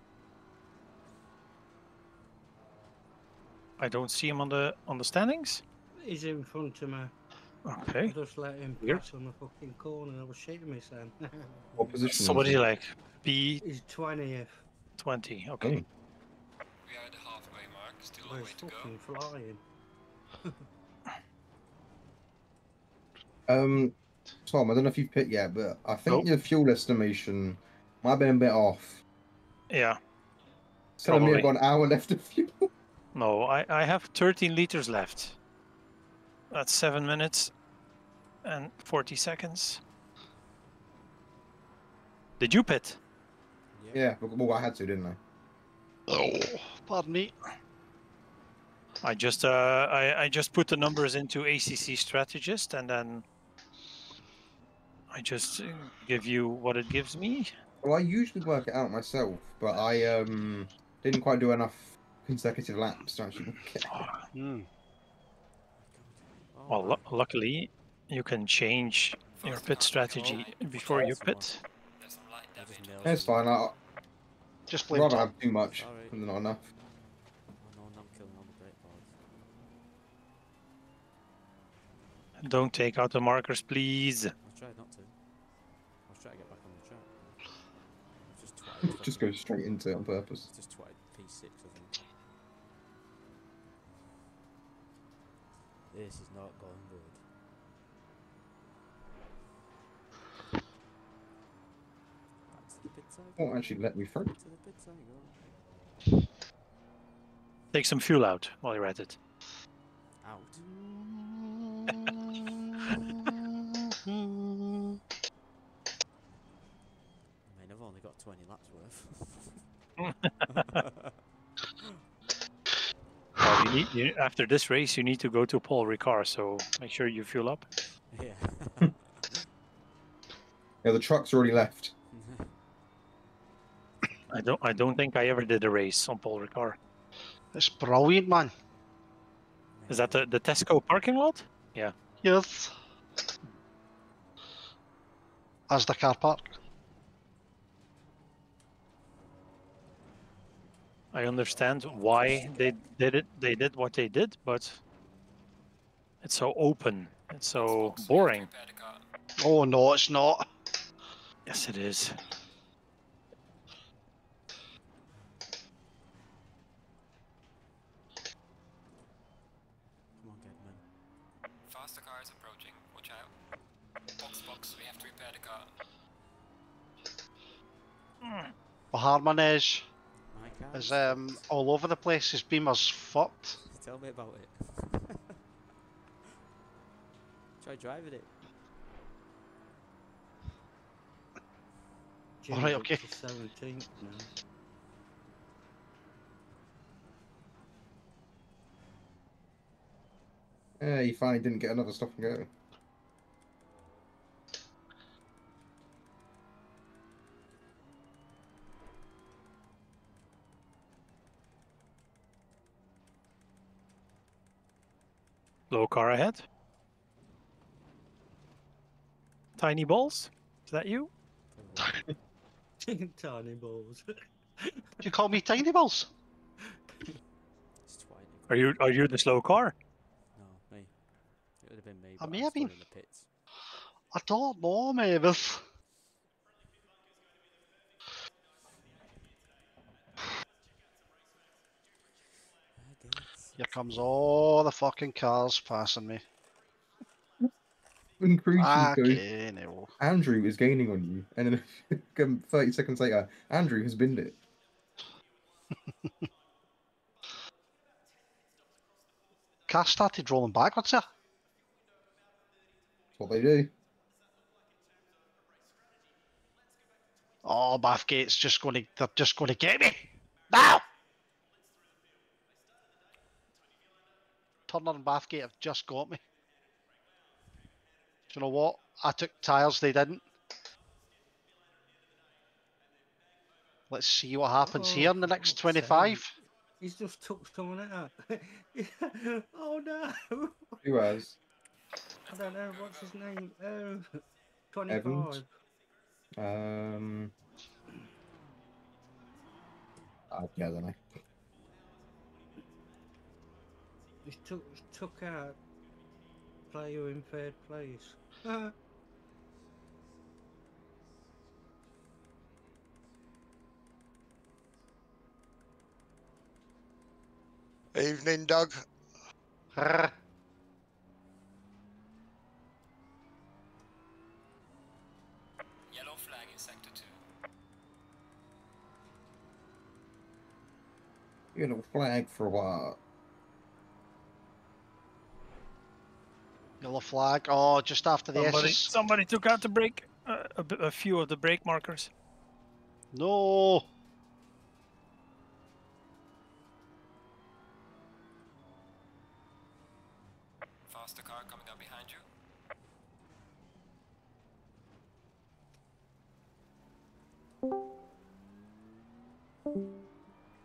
I don't see him on the on the standings. He's in front of me. I Okay. just let him Weird. pass on the fucking corner. I was shitting myself. What position? So what is is he he? like? B He's 20th. twenty. Oh, Okay. We are at the halfway mark, still a oh, He's way to go. fucking flying. Um, Tom, I don't know if you've picked yet, but I think Nope. your fuel estimation might have been a bit off. Yeah. It's telling me I've Probably. got an hour left of fuel. No, I, I have 13 liters left. That's 7 minutes and 40 seconds. Did you pit? yeah, well, I had to, didn't I? Oh, pardon me. I just uh, I, I just put the numbers into ACC Strategist and then I just uh, give you what it gives me. Well, I usually work it out myself, but I um didn't quite do enough consecutive laps to actually work it. Hmm. Oh, Well, right. luckily you can change your pit strategy before you pit. There's some light I just damage. It's fine. I- Just I'd blame rather have too much Sorry. than not enough. No, I'm killing all the brake boards. Don't take out the markers, please. Just twatted. Just fucking- go straight into it on purpose. Just twatted P6, I think. This is not going good. Back to the pits I Won't actually let me through. To the pits I go. Take some fuel out while you're at it. Out. I mean, I've only got 20 laps worth. Well, you need, you, after this race, you need to go to Paul Ricard, so make sure you fuel up. yeah. Yeah, the truck's already left. I don't I don't think I ever did a race on Paul Ricard. It's brilliant, man. Is that the, the Tesco parking lot? Yeah. Yes. As the car park. I understand why they did it. They did what they did, but it's so open. It's so boring. Prepare the car. Oh no, it's not. Yes, it is. Come on, Gedman. Faster car is approaching. Watch out. Box, box. We have to repair the car. Harmonage My car is um all over the place. His beamer's fucked. Tell me about it. Try driving it. Alright, okay. 17th now. Yeah, he finally didn't get another stop and go. Low car ahead. Tiny balls. Is that you? Probably. Tiny balls. Do you call me Tiny Balls? Are you are you the slow car? No, me. It would have been me. I may I'm have been. in the pits. I don't know, Mavis. I guess. Here comes all the fucking cars passing me. When Cruise goes, Okay. Andrew is gaining on you, and then 30 seconds later, Andrew has binned it. Car started rolling backwards there. That's what they do. Oh, Bathgate's just going to, they're just going to get me. Now! Turner and Bathgate have just got me. Do you know what? I took tyres, they didn't. Let's see what happens Oh, here in the next fuck's 25. He's just took someone out. oh no! Who has? I don't know what's his name. Oh, 25. Evans? Um. I don't know. He took took out player in third place. Evening, Doug. Grr. Yellow flag in sector 2. Yellow flag for what? Yellow flag. Oh, just after the Somebody, S's. somebody took out the brake, uh, a, b- a few of the brake markers. No. Faster car coming up behind you.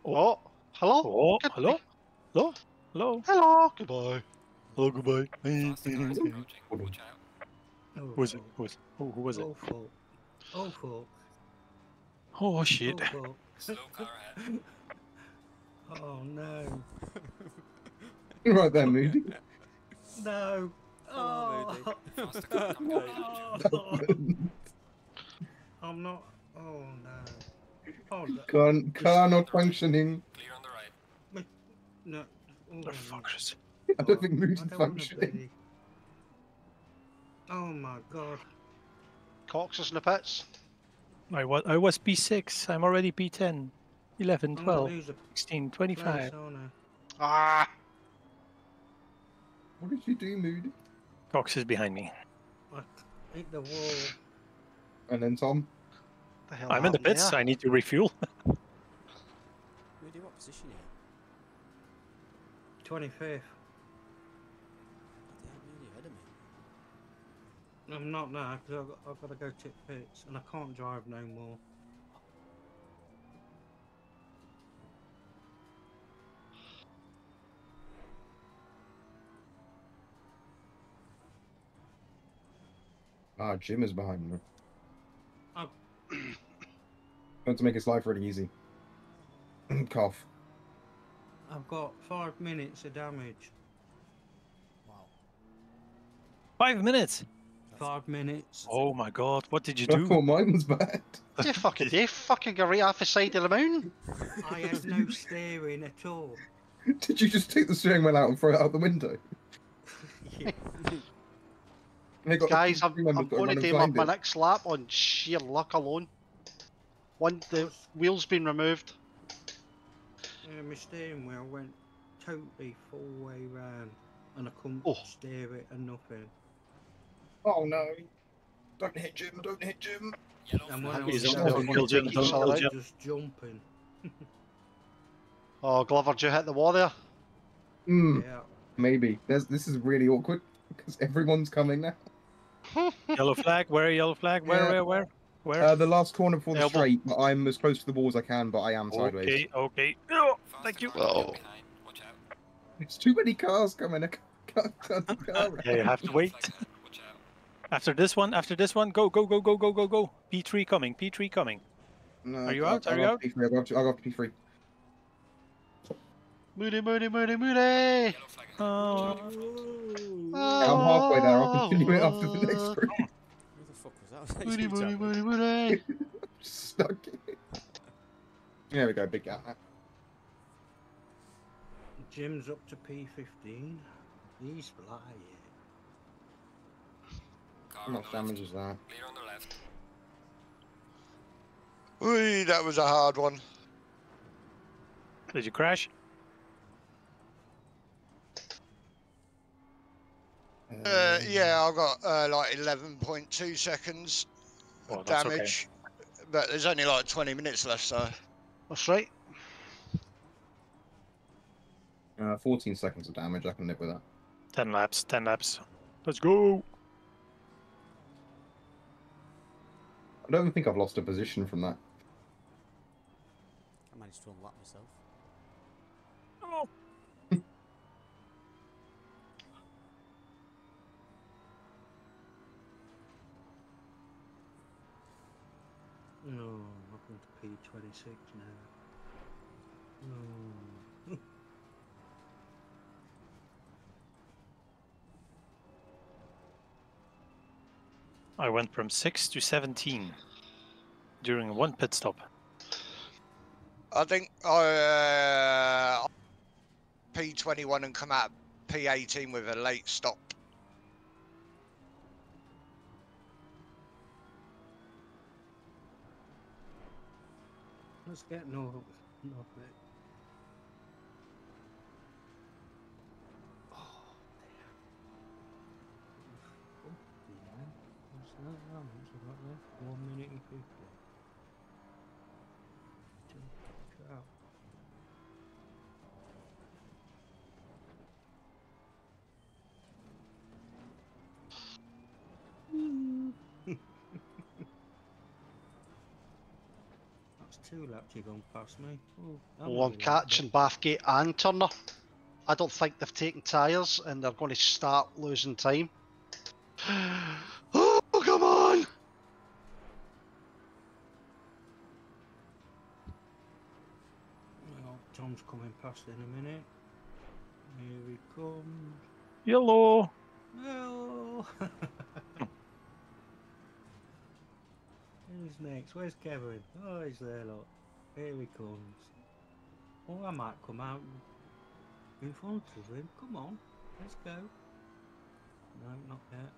Oh, hello. Oh, hello, hello, hello. Hello. Goodbye. Hello, goodbye. Faster car is approaching. Watch out. oh, Who was it? Who was it? Who, who was it? Awful. Awful. Oh shit! Awful. Slow car ahead. Oh no. right there, Moody. No. Hello, Oh. Moody. Oh. Faster car coming up behind you. I'm not. Oh no. Oh car, car not functioning. Clear on the right. no. Oh, Motherfuckers. I don't think I Moody's don't functioning. Oh my god. Cox is in the pits. I was I was P6. I'm already P10, 11, 12, 16, 25. aren't I? Ah. What did you do, Moody? Cox is behind me. I hit the wall. And then Tom. The hell I'm in the pits. there? I need to refuel. Moody, what position are you? 25th. Bloody hell, Moody, ahead of me. I'm not now because I've, got- I've got to go tip pits and I can't drive no more. Ah, Jim is behind me. Oh. Going to make his life really easy. Cough. I've got five minutes of damage. Wow. Five minutes. Five minutes. Oh my god! What did you do? thought mine was bad. You fucking, you fucking go right off the side of the moon. I had no steering at all. Did you just take the steering wheel out and throw it out the window? Yeah. And the Guys, I'm, I'm going to do my, my next lap on sheer luck alone. One, the wheel's been removed. Yeah, my steering wheel went totally full way round and I couldn't Oh. steer it and nothing. Oh no! Don't hit Jim! Don't hit Jim! Yellow And when flag. I was He's on- don't kill Jim, don't kill just jumping. Oh, Glover, did you hit the wall there? Hmm, Yeah. maybe. There's, this is really awkward because everyone's coming now. yellow flag. Where? Yellow flag. Where? Yeah. Where? Where? Where? Uh, the last corner before the Elbow. straight, but I'm as close to the wall as I can, but I am sideways. okay. Okay. Oh, thank you. car coming up Oh. behind. Watch out. There's too many cars coming. I can't turn the car around. Yeah, you have to wait. flag ahead. Watch out. After this one, after this one, go, go, go, go, go, go, go. P3 coming. P3 coming. No, Are you I'll- out? Are I'll you out? P3, I'll go to, I'll go to P3. Moody, moody, moody, moody! Yellow flag ahead. Oh. I'm halfway there. I'll continue it after the next oh. group. Who the fuck was that? Moody, moody, Jack? moody, moody! Stuck. There we go, big gap. Jim's up to P15. He's flying. Car How much the left. damage is that? Clear on the left. Whee, that was a hard one. Did you crash? Uh, yeah, I got uh, like 11.2 seconds Oh, of okay. damage, but there's only like 20 minutes left, so That's right. Uh, 14 seconds of damage. I can live with that. 10 laps. 10 laps. Let's go. I don't think I've lost a position from that. I managed to unlock myself. Oh. no, oh, welcome to P26. I went from six to seventeen during one pit stop. I think I uh, P21 and come out P18 with a late stop. Let's get no, no bit. Oh, dear. Fucking hell. What's that? How much have I got left? One minute and fifty. Check it out. That's two laps you've gone past me. Oh, that Well, I'm might be lap catching Bathgate and Turner. I don't think they've taken tyres and they're going to start losing time. Oh, come on! Well, Tom's coming past in a minute. Here he comes. Yellow. No. Who's next? Where's Kevin? Oh, he's there, look. Here he comes. Oh, I might come out in front of him. Come on, let's go. No, not yet.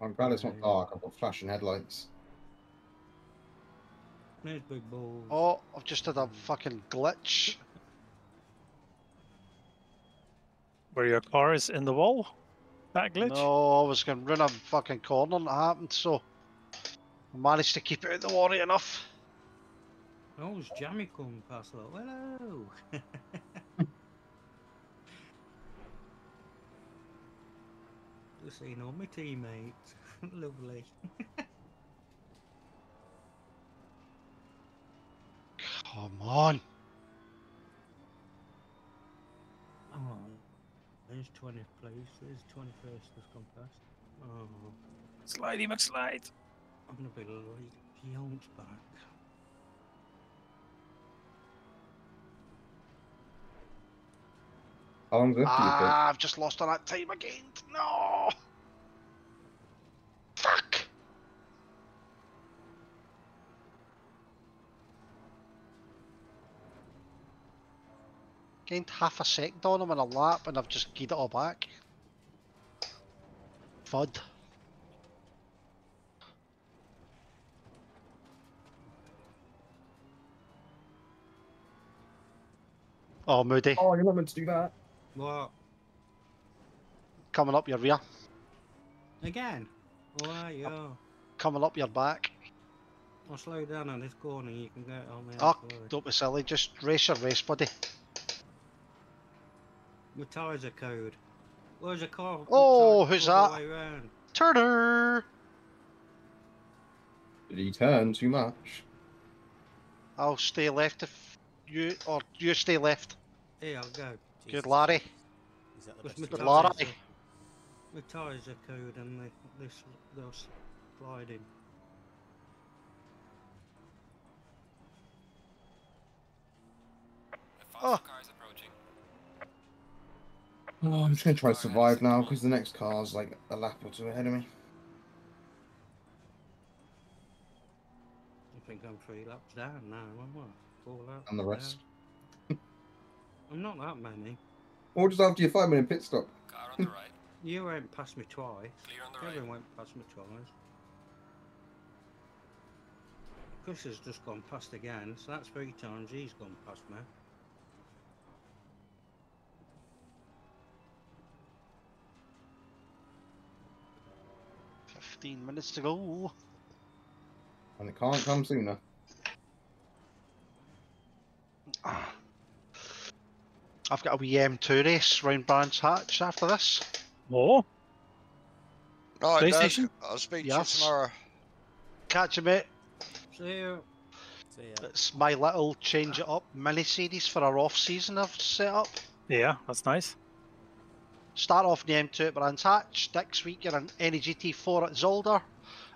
I'm glad it's not dark. I've got flashing headlights. There's big balls. Oh, I've just had a fucking glitch. Where your car is in the wall? That glitch? No, I was going to run a fucking corner and it happened, so I managed to keep it out the water enough. Oh, it's Jammy coming past. Look, hello. Just seeing all my teammates. Lovely. Come on. Oh, there's 20th place. There's 21st that's gone past. Oh, Slidey McSlide. I'm gonna be late. Jones back. How long's left? do you think? Ah, I've just lost on that time again. No! Gained half a second on him in a lap and I've just keyed it all back. Fud. Oh, Moody, Oh, you're not meant to do that. What? coming up your rear, Again? Alright, yeah. coming up your back. I'll slow down on this corner. You can get on me. Oh, ah, don't be silly, just race your race, buddy. My tyres are code. Where's the car? Oh, who's all the that? way round? Turner! Did he turn too much? I'll stay left if you, or you stay left. Here, I'll go. Good, Jesus, Larry. Is that the Because best Good can lad, tyres are, my tyres are code and they, this, they're sliding. Oh. Car is approaching. Oh, I'm just gonna try to survive now because the next car's like a lap or two ahead of me. I think I'm three laps down now, am I? Four laps. And the rest. I'm not that many. Or just after your five minute pit stop. Car on the right. You went past me twice. Clear on the right. Kevin went past me twice. Chris has just gone past again, so that's three times he's gone past me. Fifteen minutes to go. And it can't come sooner. I've got a wee M2 race round Brands Hatch after this. Oh, Right, Doug, PlayStation? I'll speak Yes. to you tomorrow. Catch you, mate. See you. So yeah, It's my little change it up mini series for our off season I've set up. yeah, that's nice. Start off in the M2 at Brands Hatch. Next week you're in NEGT4 at Zolder.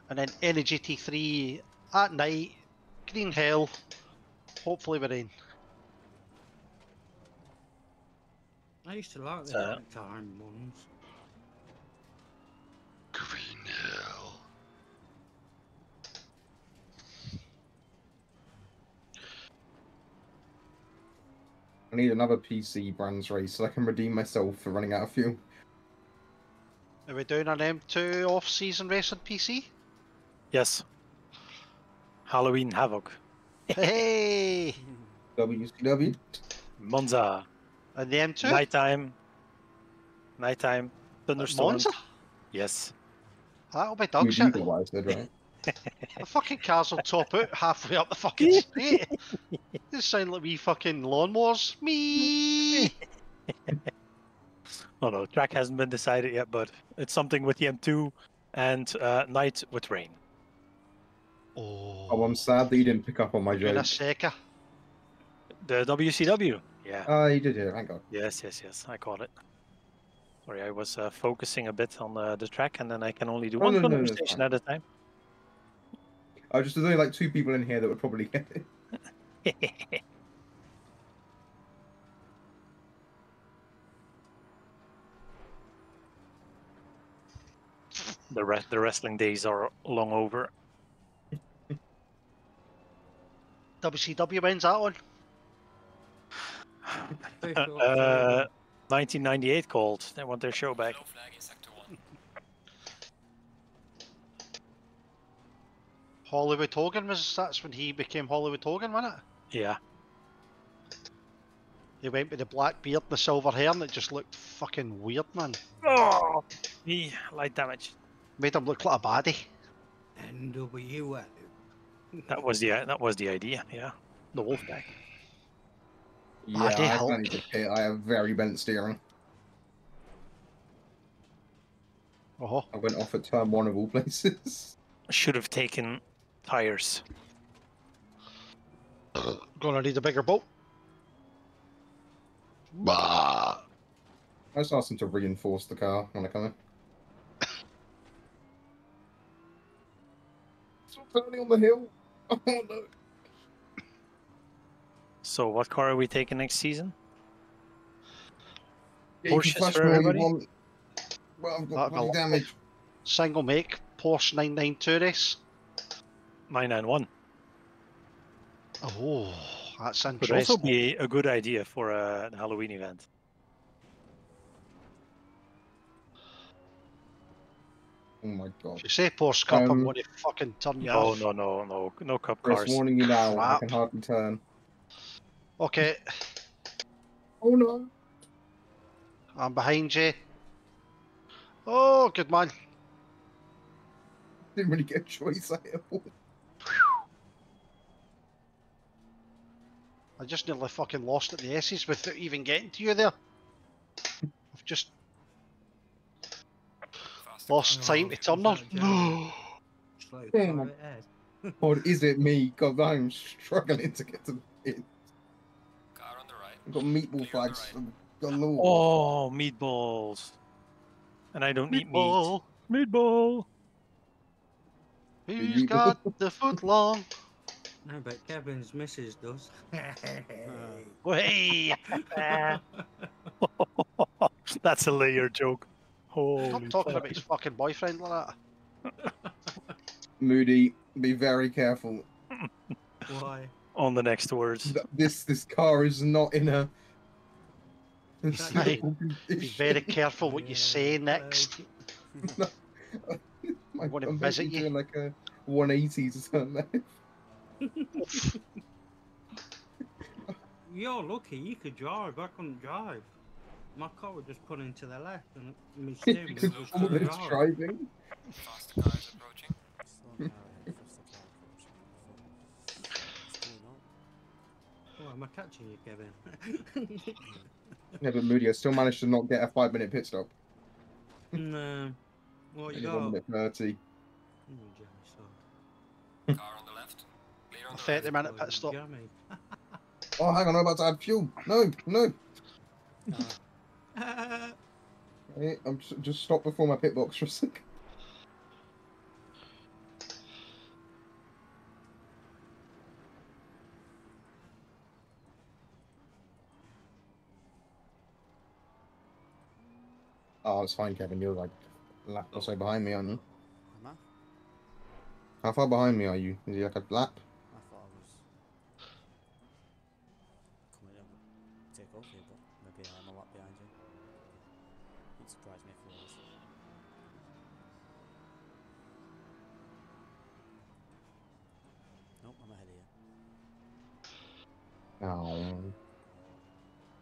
And then NEGT3 at night. Green Hell. Hopefully we're in. I used to like the Uh, night time ones. I need another PC brands race so I can redeem myself for running out of fuel. Are we doing an M2 off-season race on PC? Yes. Halloween Havoc. hey! WCW. Monza. And the M2? Nighttime. Nighttime. At Thunderstorm. Monza? Yes. That'll be dog you shit. got what I said, right? The fucking cars will top out halfway up the fucking street. Just sound like we fucking lawnmowers. Me. Oh no, track hasn't been decided yet, but it's something with the M2 and uh, night with rain. Oh, Oh, I'm sad that you didn't pick up on my joke. a. The WCW. Yeah. Oh, you did it. Thank God. Yes, yes, yes. I caught it. Sorry, I was uh, focusing a bit on uh, the track, and then I can only do Oh, one no, no, no, it's conversation at a time. I just there's only like two people in here that would probably get it. the re- the wrestling days are long over. WCW wins that one. Uh, 1998 called. They want their show back. Yellow flag in sector one. Hollywood Hogan was that's when he became Hollywood Hogan, wasn't it? Yeah. He went with the black beard and the silver hair and it just looked fucking weird, man. Oh, me light damage. Made him look like a baddie. NWA. That was the that was the idea. Yeah. The wolf Wolfpack. Yeah, I hell. can't even hit. I have very bent steering. Oh, I went off at turn one of all places. Should have taken tires. gonna need a bigger boat. Bah. I just asked them to reinforce the car when I come in. It's burning on the hill. Oh no. So what car are we taking next season? Yeah, you Porsches for me all you everybody? Well, I've got That'd be bloody lovely. damage. Single make Porsche 992 race. 991. Oh, that's Could interesting. also be a good idea for a Halloween event. Oh my god. If you say Porsche Cup, I'm Um, going to fucking turn you No, off. no, no, no, no cup Chris, cars. warning you now. I Crap. can hardly turn. Okay, Oh no. I'm behind you. Oh, good man. Didn't really get a choice. I all. I just nearly fucking lost at the S's without even getting to you there. I've just Faster lost Oh, time to turn on. is that Jeremy? Slow Damn. Or is it me? God, I'm struggling to get to it. car on the right. I've got meatball Clear flags. right. Galore. Oh, meatballs. And I don't eat meat. Meatball, Meatball. who's got the foot long? No, but Kevin's missus does. Hey, That's a layer joke. Holy stop talking fuck. about his fucking boyfriend like that. Moody, be very careful. Why? On the next words. This this car is not in a. in Be very careful what you say well, next. My- wanna I'm visit basically you. doing like a 180 to turn left. You're lucky you could drive. I couldn't drive. My car would just put into the left and my steering was all to the this right. driving. Faster car is approaching. Slow down, first of all, coach. Still not. Oh, am I catching you, Kevin? Yeah, but Moody, I still managed to not get a five minute pit stop. no. What you got? one minute 30. Oh, Jamie, sorry. Car on the left. Clear on A the 30 right. minute Oh, pit stop. Oh, hang on, I'm about to add fuel. No, no. Ah. Hey, I'm just, just stop before my pit box for a sec. Oh, it's fine, Kevin. You're like a lap or so behind me, aren't you? How far behind me are you? Is he like a lap? I thought I was coming up to take over you, but maybe I'm a lot behind you. Wouldn't surprise me if it was. Nope, I'm ahead of you.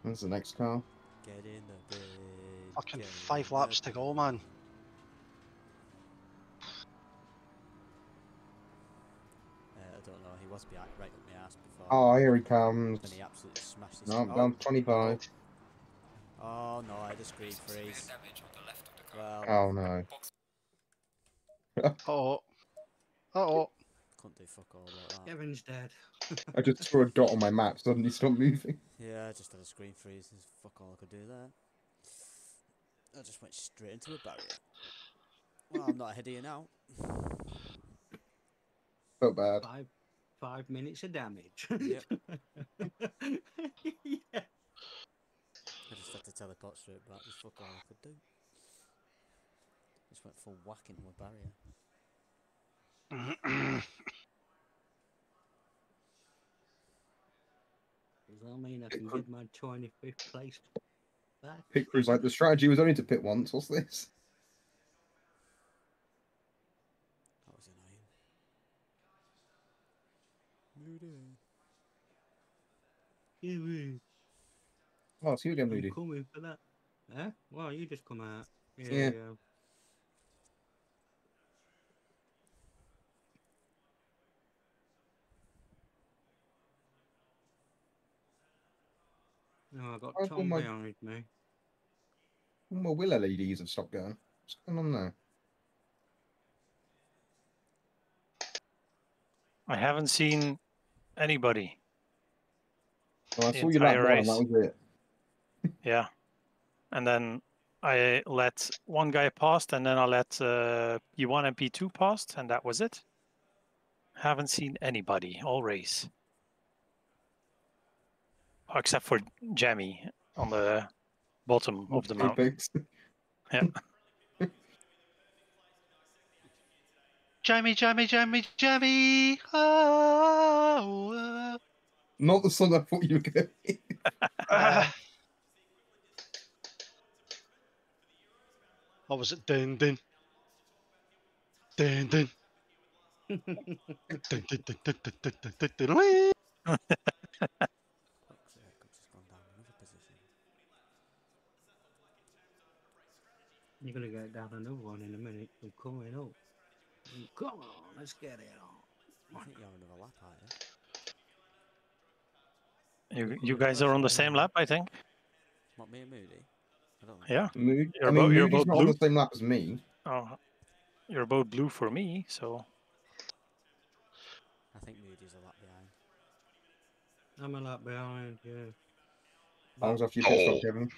Oh. When's the next car? Get in the bridge. Fucking get in five the laps to go, man. Uh, I don't know, he was behind, right up my ass before. Oh, here he comes. Then he absolutely smashed his No, oh, I'm down 25. oh no, I had a screen Significant freeze. damage on the left of the car. Well, Oh no. Oh. Uh oh. Couldn't do fuck all about that. Kevin's dead. I just saw a dot on my map, suddenly stopped moving. Yeah, I just had a screen freeze. There's fuck all I could do there. I just went straight into a barrier. Well, I'm not ahead of you now. Felt bad. Five, five minutes of damage. Yep. yeah. I just had to teleport straight back. There's fuck all I could do. Just went full whack into a barrier. Does that mean I can get my 25th place back? Pit crew's like, the strategy was only to pit once. What's this? That was annoying. Moody. Yeah, Oh, see you again, I'm Moody. coming for that. Huh? Well, you just come out. Yeah. Yeah. No, I got I've got Tom my- behind me. All my Will LEDs have stopped going. What's going on there? I haven't seen anybody. Oh, I saw you lap entire one, race. that was it. Yeah. And then I let one guy past, and then I let uh, P1 and P2 past, and that was it. Haven't seen anybody all race. Oh, except for Jammy on the bottom of the Two mountain. pigs. Jammy, jammy, jammy, jammy. Oh, uh, Not the song I thought you were going to ah. What was it? Dun dun. Dun dun. Dun, dun, dun, dun, dun, dun, dun, dun, dun, You're gonna get down another one in a minute. I'm coming up. Come on, let's get it on. I think you're on another lap, aren't You, you? you guys are on the same lap, I think. What, me and Moody? I don't know. Yeah. Moody, You're I mean, both- you're Moody's both not on the same lap as me. Oh, you're both blue for me, so I think Moody's a lap behind. I'm a lap behind, yeah. I was after you pit Oh. stop, Kevin.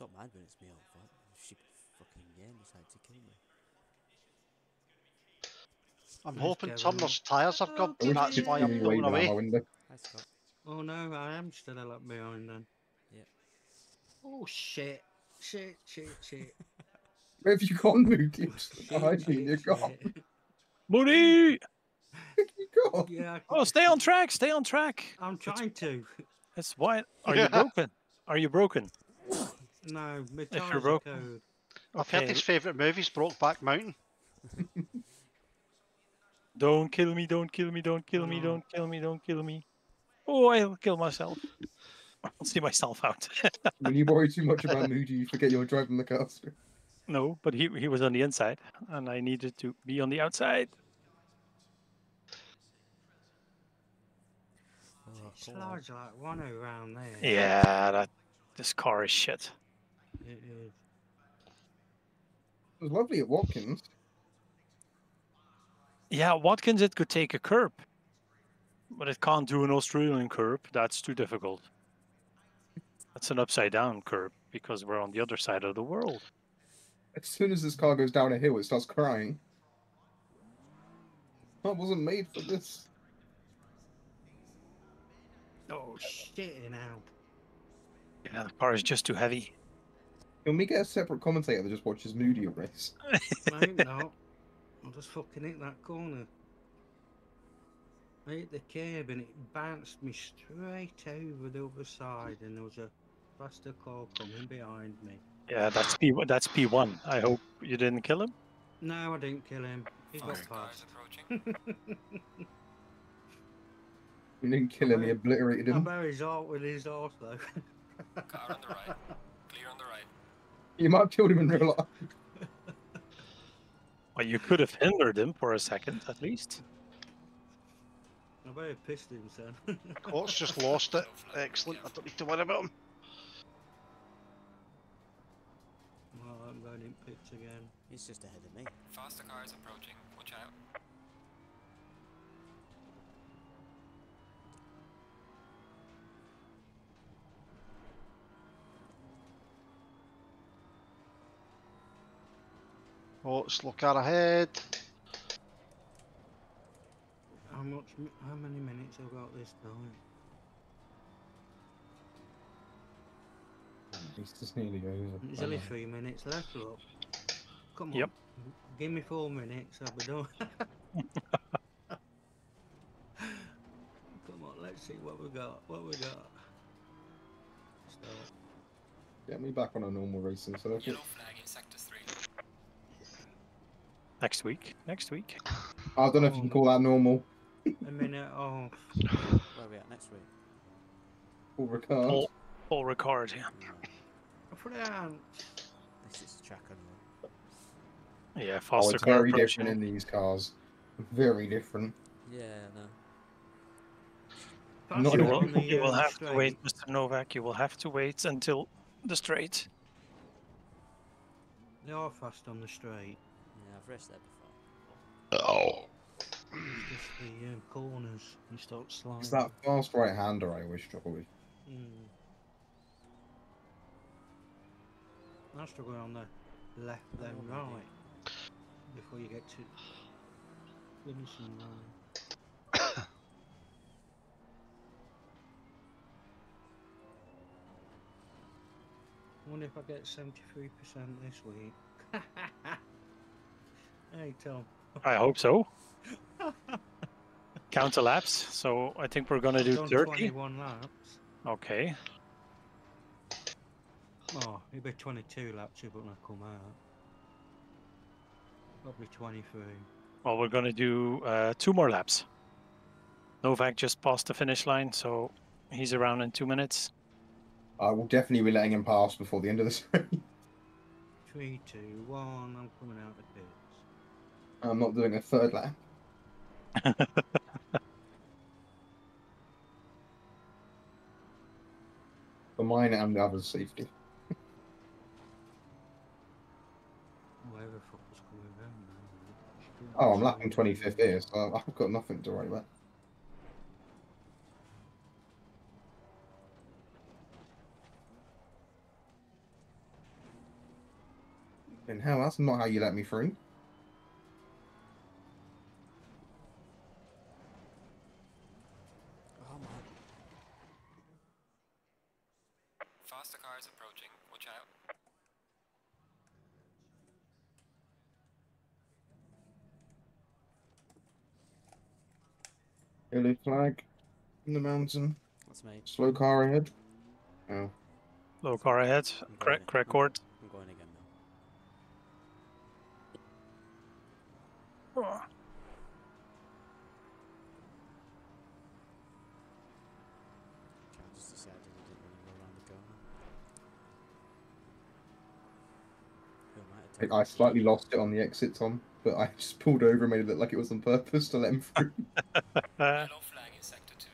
Don't mind when it's me on foot. Stupid fucking game decided to kill me. I'm Nice, hoping Kevin. Turner's tyres have Oh, gone. I wish That's you'd why see I'm me pulling waving out my away. window. Hi, Scott. Oh no, I am still a lap behind then. Yep. Oh shit. Shit, shit, shit. Where have you gone, Moody? I'm just shit, behind me. You're gone. shit. Moody. You're gone. Yeah, Oh, stay on track. Stay on track. I'm trying to. That's why. Are you broken? Are you broken? No, my you're tires broke- code. I've heard Okay. his favourite movies, Brokeback Mountain. Don't kill me, don't kill me, don't kill me, don't kill me, don't kill me. Oh, I'll kill myself. I'll see myself out. When you worry too much about Moody, you forget you're driving the car. no, but he he was on the inside, and I needed to be on the outside. Oh, It's large like one around there. Yeah, that this car is shit. It is. It was lovely at Watkins. Yeah, Watkins it could take a curb. But it can't do an Australian curb. That's too difficult. That's an upside down curb because we're on the other side of the world. As soon as this car goes down a hill, it starts crying. I wasn't made for this. Oh shit! Now. Yeah, the car is just too heavy. Can we get a separate commentator that just watches Moody race? Mate, no. I'm just fucking hit that corner. I hit the curb and it bounced me straight over the other side, and there was a faster car coming behind me. Yeah, that's P. That's P one. I hope you didn't kill him. No, I didn't kill him. He got past. approaching. We didn't kill him, he obliterated him. I him. bet his heart with his horse though. Car on the right. Clear on the right. You might have killed him in real life. Well, you could have hindered him for a second at least. I bet he pissed him, son. Court's just lost it. Excellent. I don't need to worry about him. well, I'm going in pits again. He's just ahead of me. Faster cars approaching. Watch out. Oh, slow car ahead. How much? How many minutes have I got this time? It's just nearly over. There's only three minutes left. Look. Come on. Yep. Give me four minutes. I'll be done. Come on. Let's see what we got. What we got. Start. Get me back on a normal racing circuit. Yellow flag in sector 3. Next week. Next week. I don't know if you can call that normal. A minute off. Where are we at next week? Paul Ricard. Full, full record. Yeah. France. This is track and run. Yeah. Oh, Faster it's car very approaching. different in these cars. Very different. Yeah, no. Not You will, the, you will have to wait, Mr. Novak. You will have to wait until the straight. They are fast on the straight. Yeah, I've there before. Oh. It's just the um, corners. You start sliding. It's that fast right hander I always struggle with. Mm. I struggle on the left, then Oh, maybe. right. Before you get to finishing line. I wonder if I get 73% this week. hey, Tom. I hope so. Count the laps. So I think we're gonna do Done 30. 21 laps. Okay. Oh, it'll be 22 laps if when I come out. Probably 23. Well, we're gonna do uh, two more laps. Novak just passed the finish line, so he's around in two minutes. I will definitely be letting him pass before the end of the straight. Three, two, one. I'm coming out the pits. I'm not doing a third lap. For mine and the others' safety. Whatever the fuck was coming around now. Still Oh, I'm lapping 25th here, so I've got nothing to worry about. And hell, that's not how you let me through. Oh man. Faster cars approaching. Watch out. Yellow flag in the mountain. That's me. Slow car ahead. Oh, Low car ahead. I'm going Correct, correct I'm- court. I'm going again now. Okay, I just decided I didn't want to go around the corner. Who might have I, taken I the slightly lost it on the exit, Tom, but I just pulled over and made it look like it was on purpose to let him through. Flag in sector 2.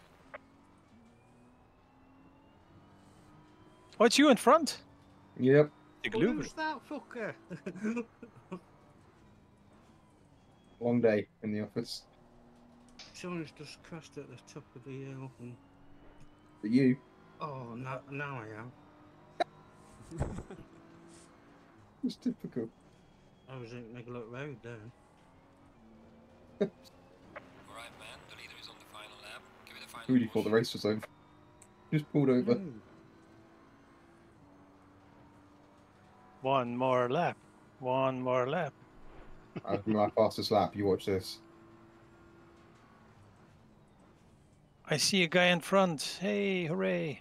oh, it's you in front. yep. The Who's that fucker? Long day in the office. Someone's just crashed at the top of the hill. And, But you, oh, now, now I am. it's typical. I was in Nicollet Road then. Alright, man. The leader is on the final lap. Give it a final Who do you thought the push. race was over? Just pulled over. No. One more lap. One more lap. I've uh, my fastest lap. You watch this. I see a guy in front. Hey, hooray.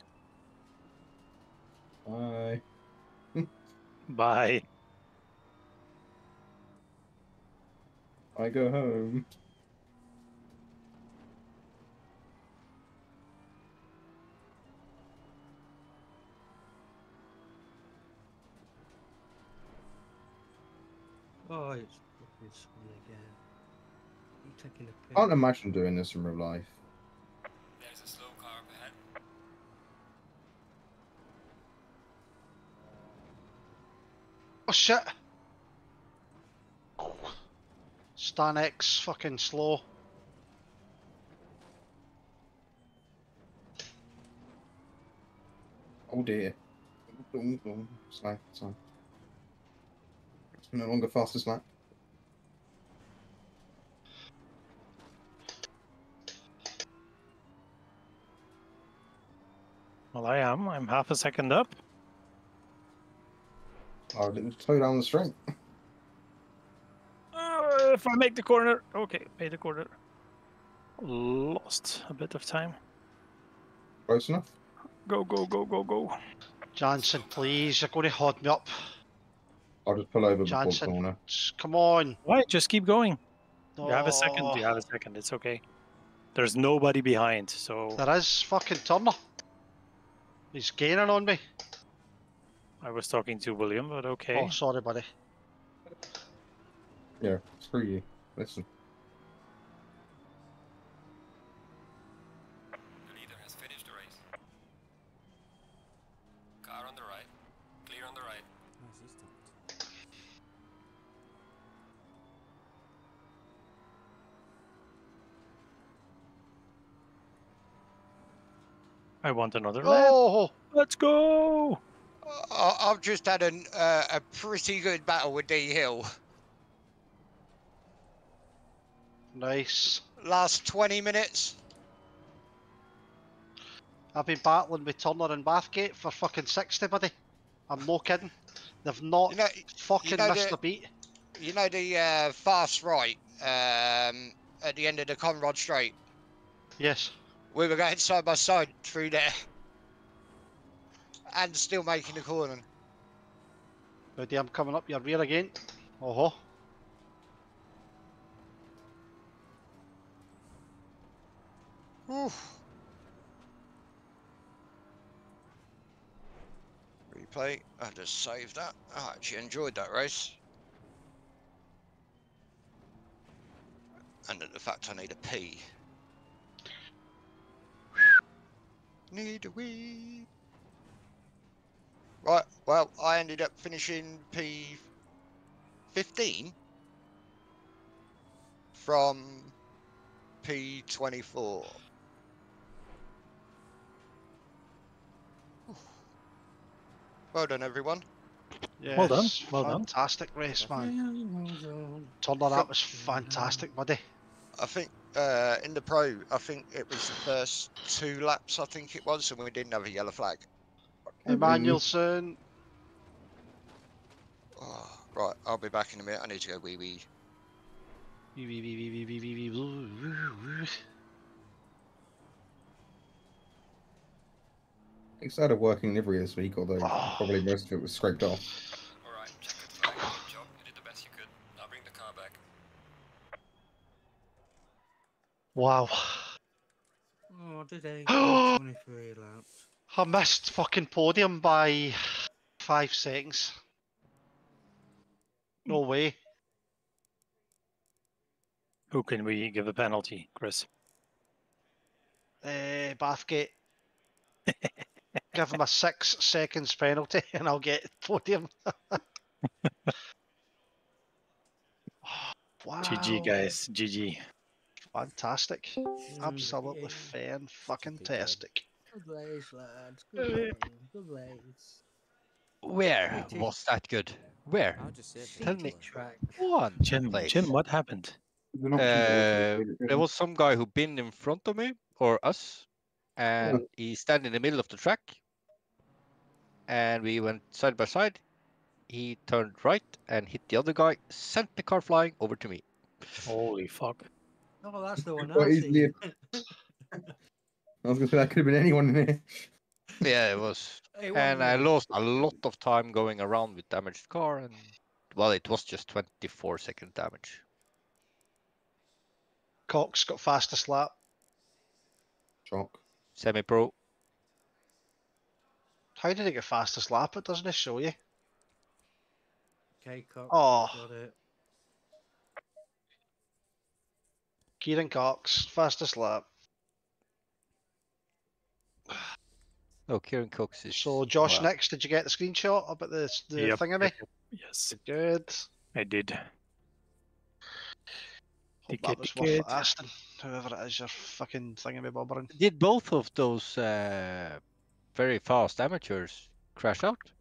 Bye. Bye. I go home. Oh, it's fucking sun again. I'm taking a piss. Can't imagine doing this in real life. There's a slow car up ahead. Oh shit! Stan X fucking slow. Oh dear. Sorry, sorry. It's no longer fastest lap. Well, I am. I'm half a second up. Oh, it was toe down the straight. If I make the corner. Okay, made the corner. Lost a bit of time. Close enough. Go, go, go, go, go. Jansen, please, you're going to hod me up. I'll just pull over before the corner. S- Come on. Why? Just keep going. You have a second. You have a second. It's okay. There's nobody behind, so There is fucking Turner. He's gaining on me. I was talking to William, but okay. Oh, sorry, buddy. Yeah, screw you. Listen. I want another oh. Lap. Let's go! I've just had an, uh, a pretty good battle with D Hill. Nice. Last 20 minutes. I've been battling with Turner and Bathgate for fucking 60, buddy. I'm no kidding. They've not You know, fucking know missed the- a beat. you know the uh, fast right um, at the end of the Conrod Straight. Yes. We were going side by side through there, and still making the corner. Buddy, I'm coming up your rear again. Oh ho. Oof. Replay. I just saved that. I actually enjoyed that race. And the fact I need a pee. Need a wee. Right, well, I ended up finishing P15 from P24. Well done, everyone. Yes. Well done, well done. fantastic race, man. Well Turner, that was fantastic, buddy. I think uh, in the pro, I think it was the first two laps. I think it was, and we didn't have a yellow flag. Emmanuelson. Oh, right, I'll be back in a minute. I need to go wee wee. Wee, wee, wee, wee, wee, wee, wee, wee, woo, woo, woo. It started working livery this week, although Oh. probably most of it was scraped off. Alright, check it flag. Good job. You did the best you could. Now bring the car back. Wow. Oh, did I? go 23 laps. I missed fucking podium by five seconds. No way. Who can we give a penalty, Chris? Uh, Bathgate. Give him a six seconds penalty and I'll get podium. wow. GG, guys. GG. Fantastic. Mm, Absolutely yeah. fan fucking tastic. Good lace, lads. Good lace. Good lace. Where was that good? Where? I'll Tell me. color. Track. One Jim. Jim, what happened? There's an option to Uh, auto-save it, there isn't was some guy who been in front of me or us, and he stand in the middle of the track, and we went side by side. He turned right and hit the other guy, sent the car flying over to me. Holy fuck. Oh, that's the one Quite I easily see. I was gonna say that could have been anyone in here. Yeah, it was, Hey, and I lost a lot of time going around with damaged car, and well, it was just 24 second damage. Cox got fastest lap. Shock. Semi-pro. How did it get fastest lap? It doesn't it show you? Okay, Cox. Oh. Got it. Kieran Cox, fastest lap. Oh, Kieran Cox is. So Josh wow. next, did you get the screenshot about the the Yep, thing of me? Yes, Good. I did. Hope Ticket, that was worth ticket. asking. Whoever it is, you're fucking thinking me bobbering. Did both of those uh, very fast amateurs crash out?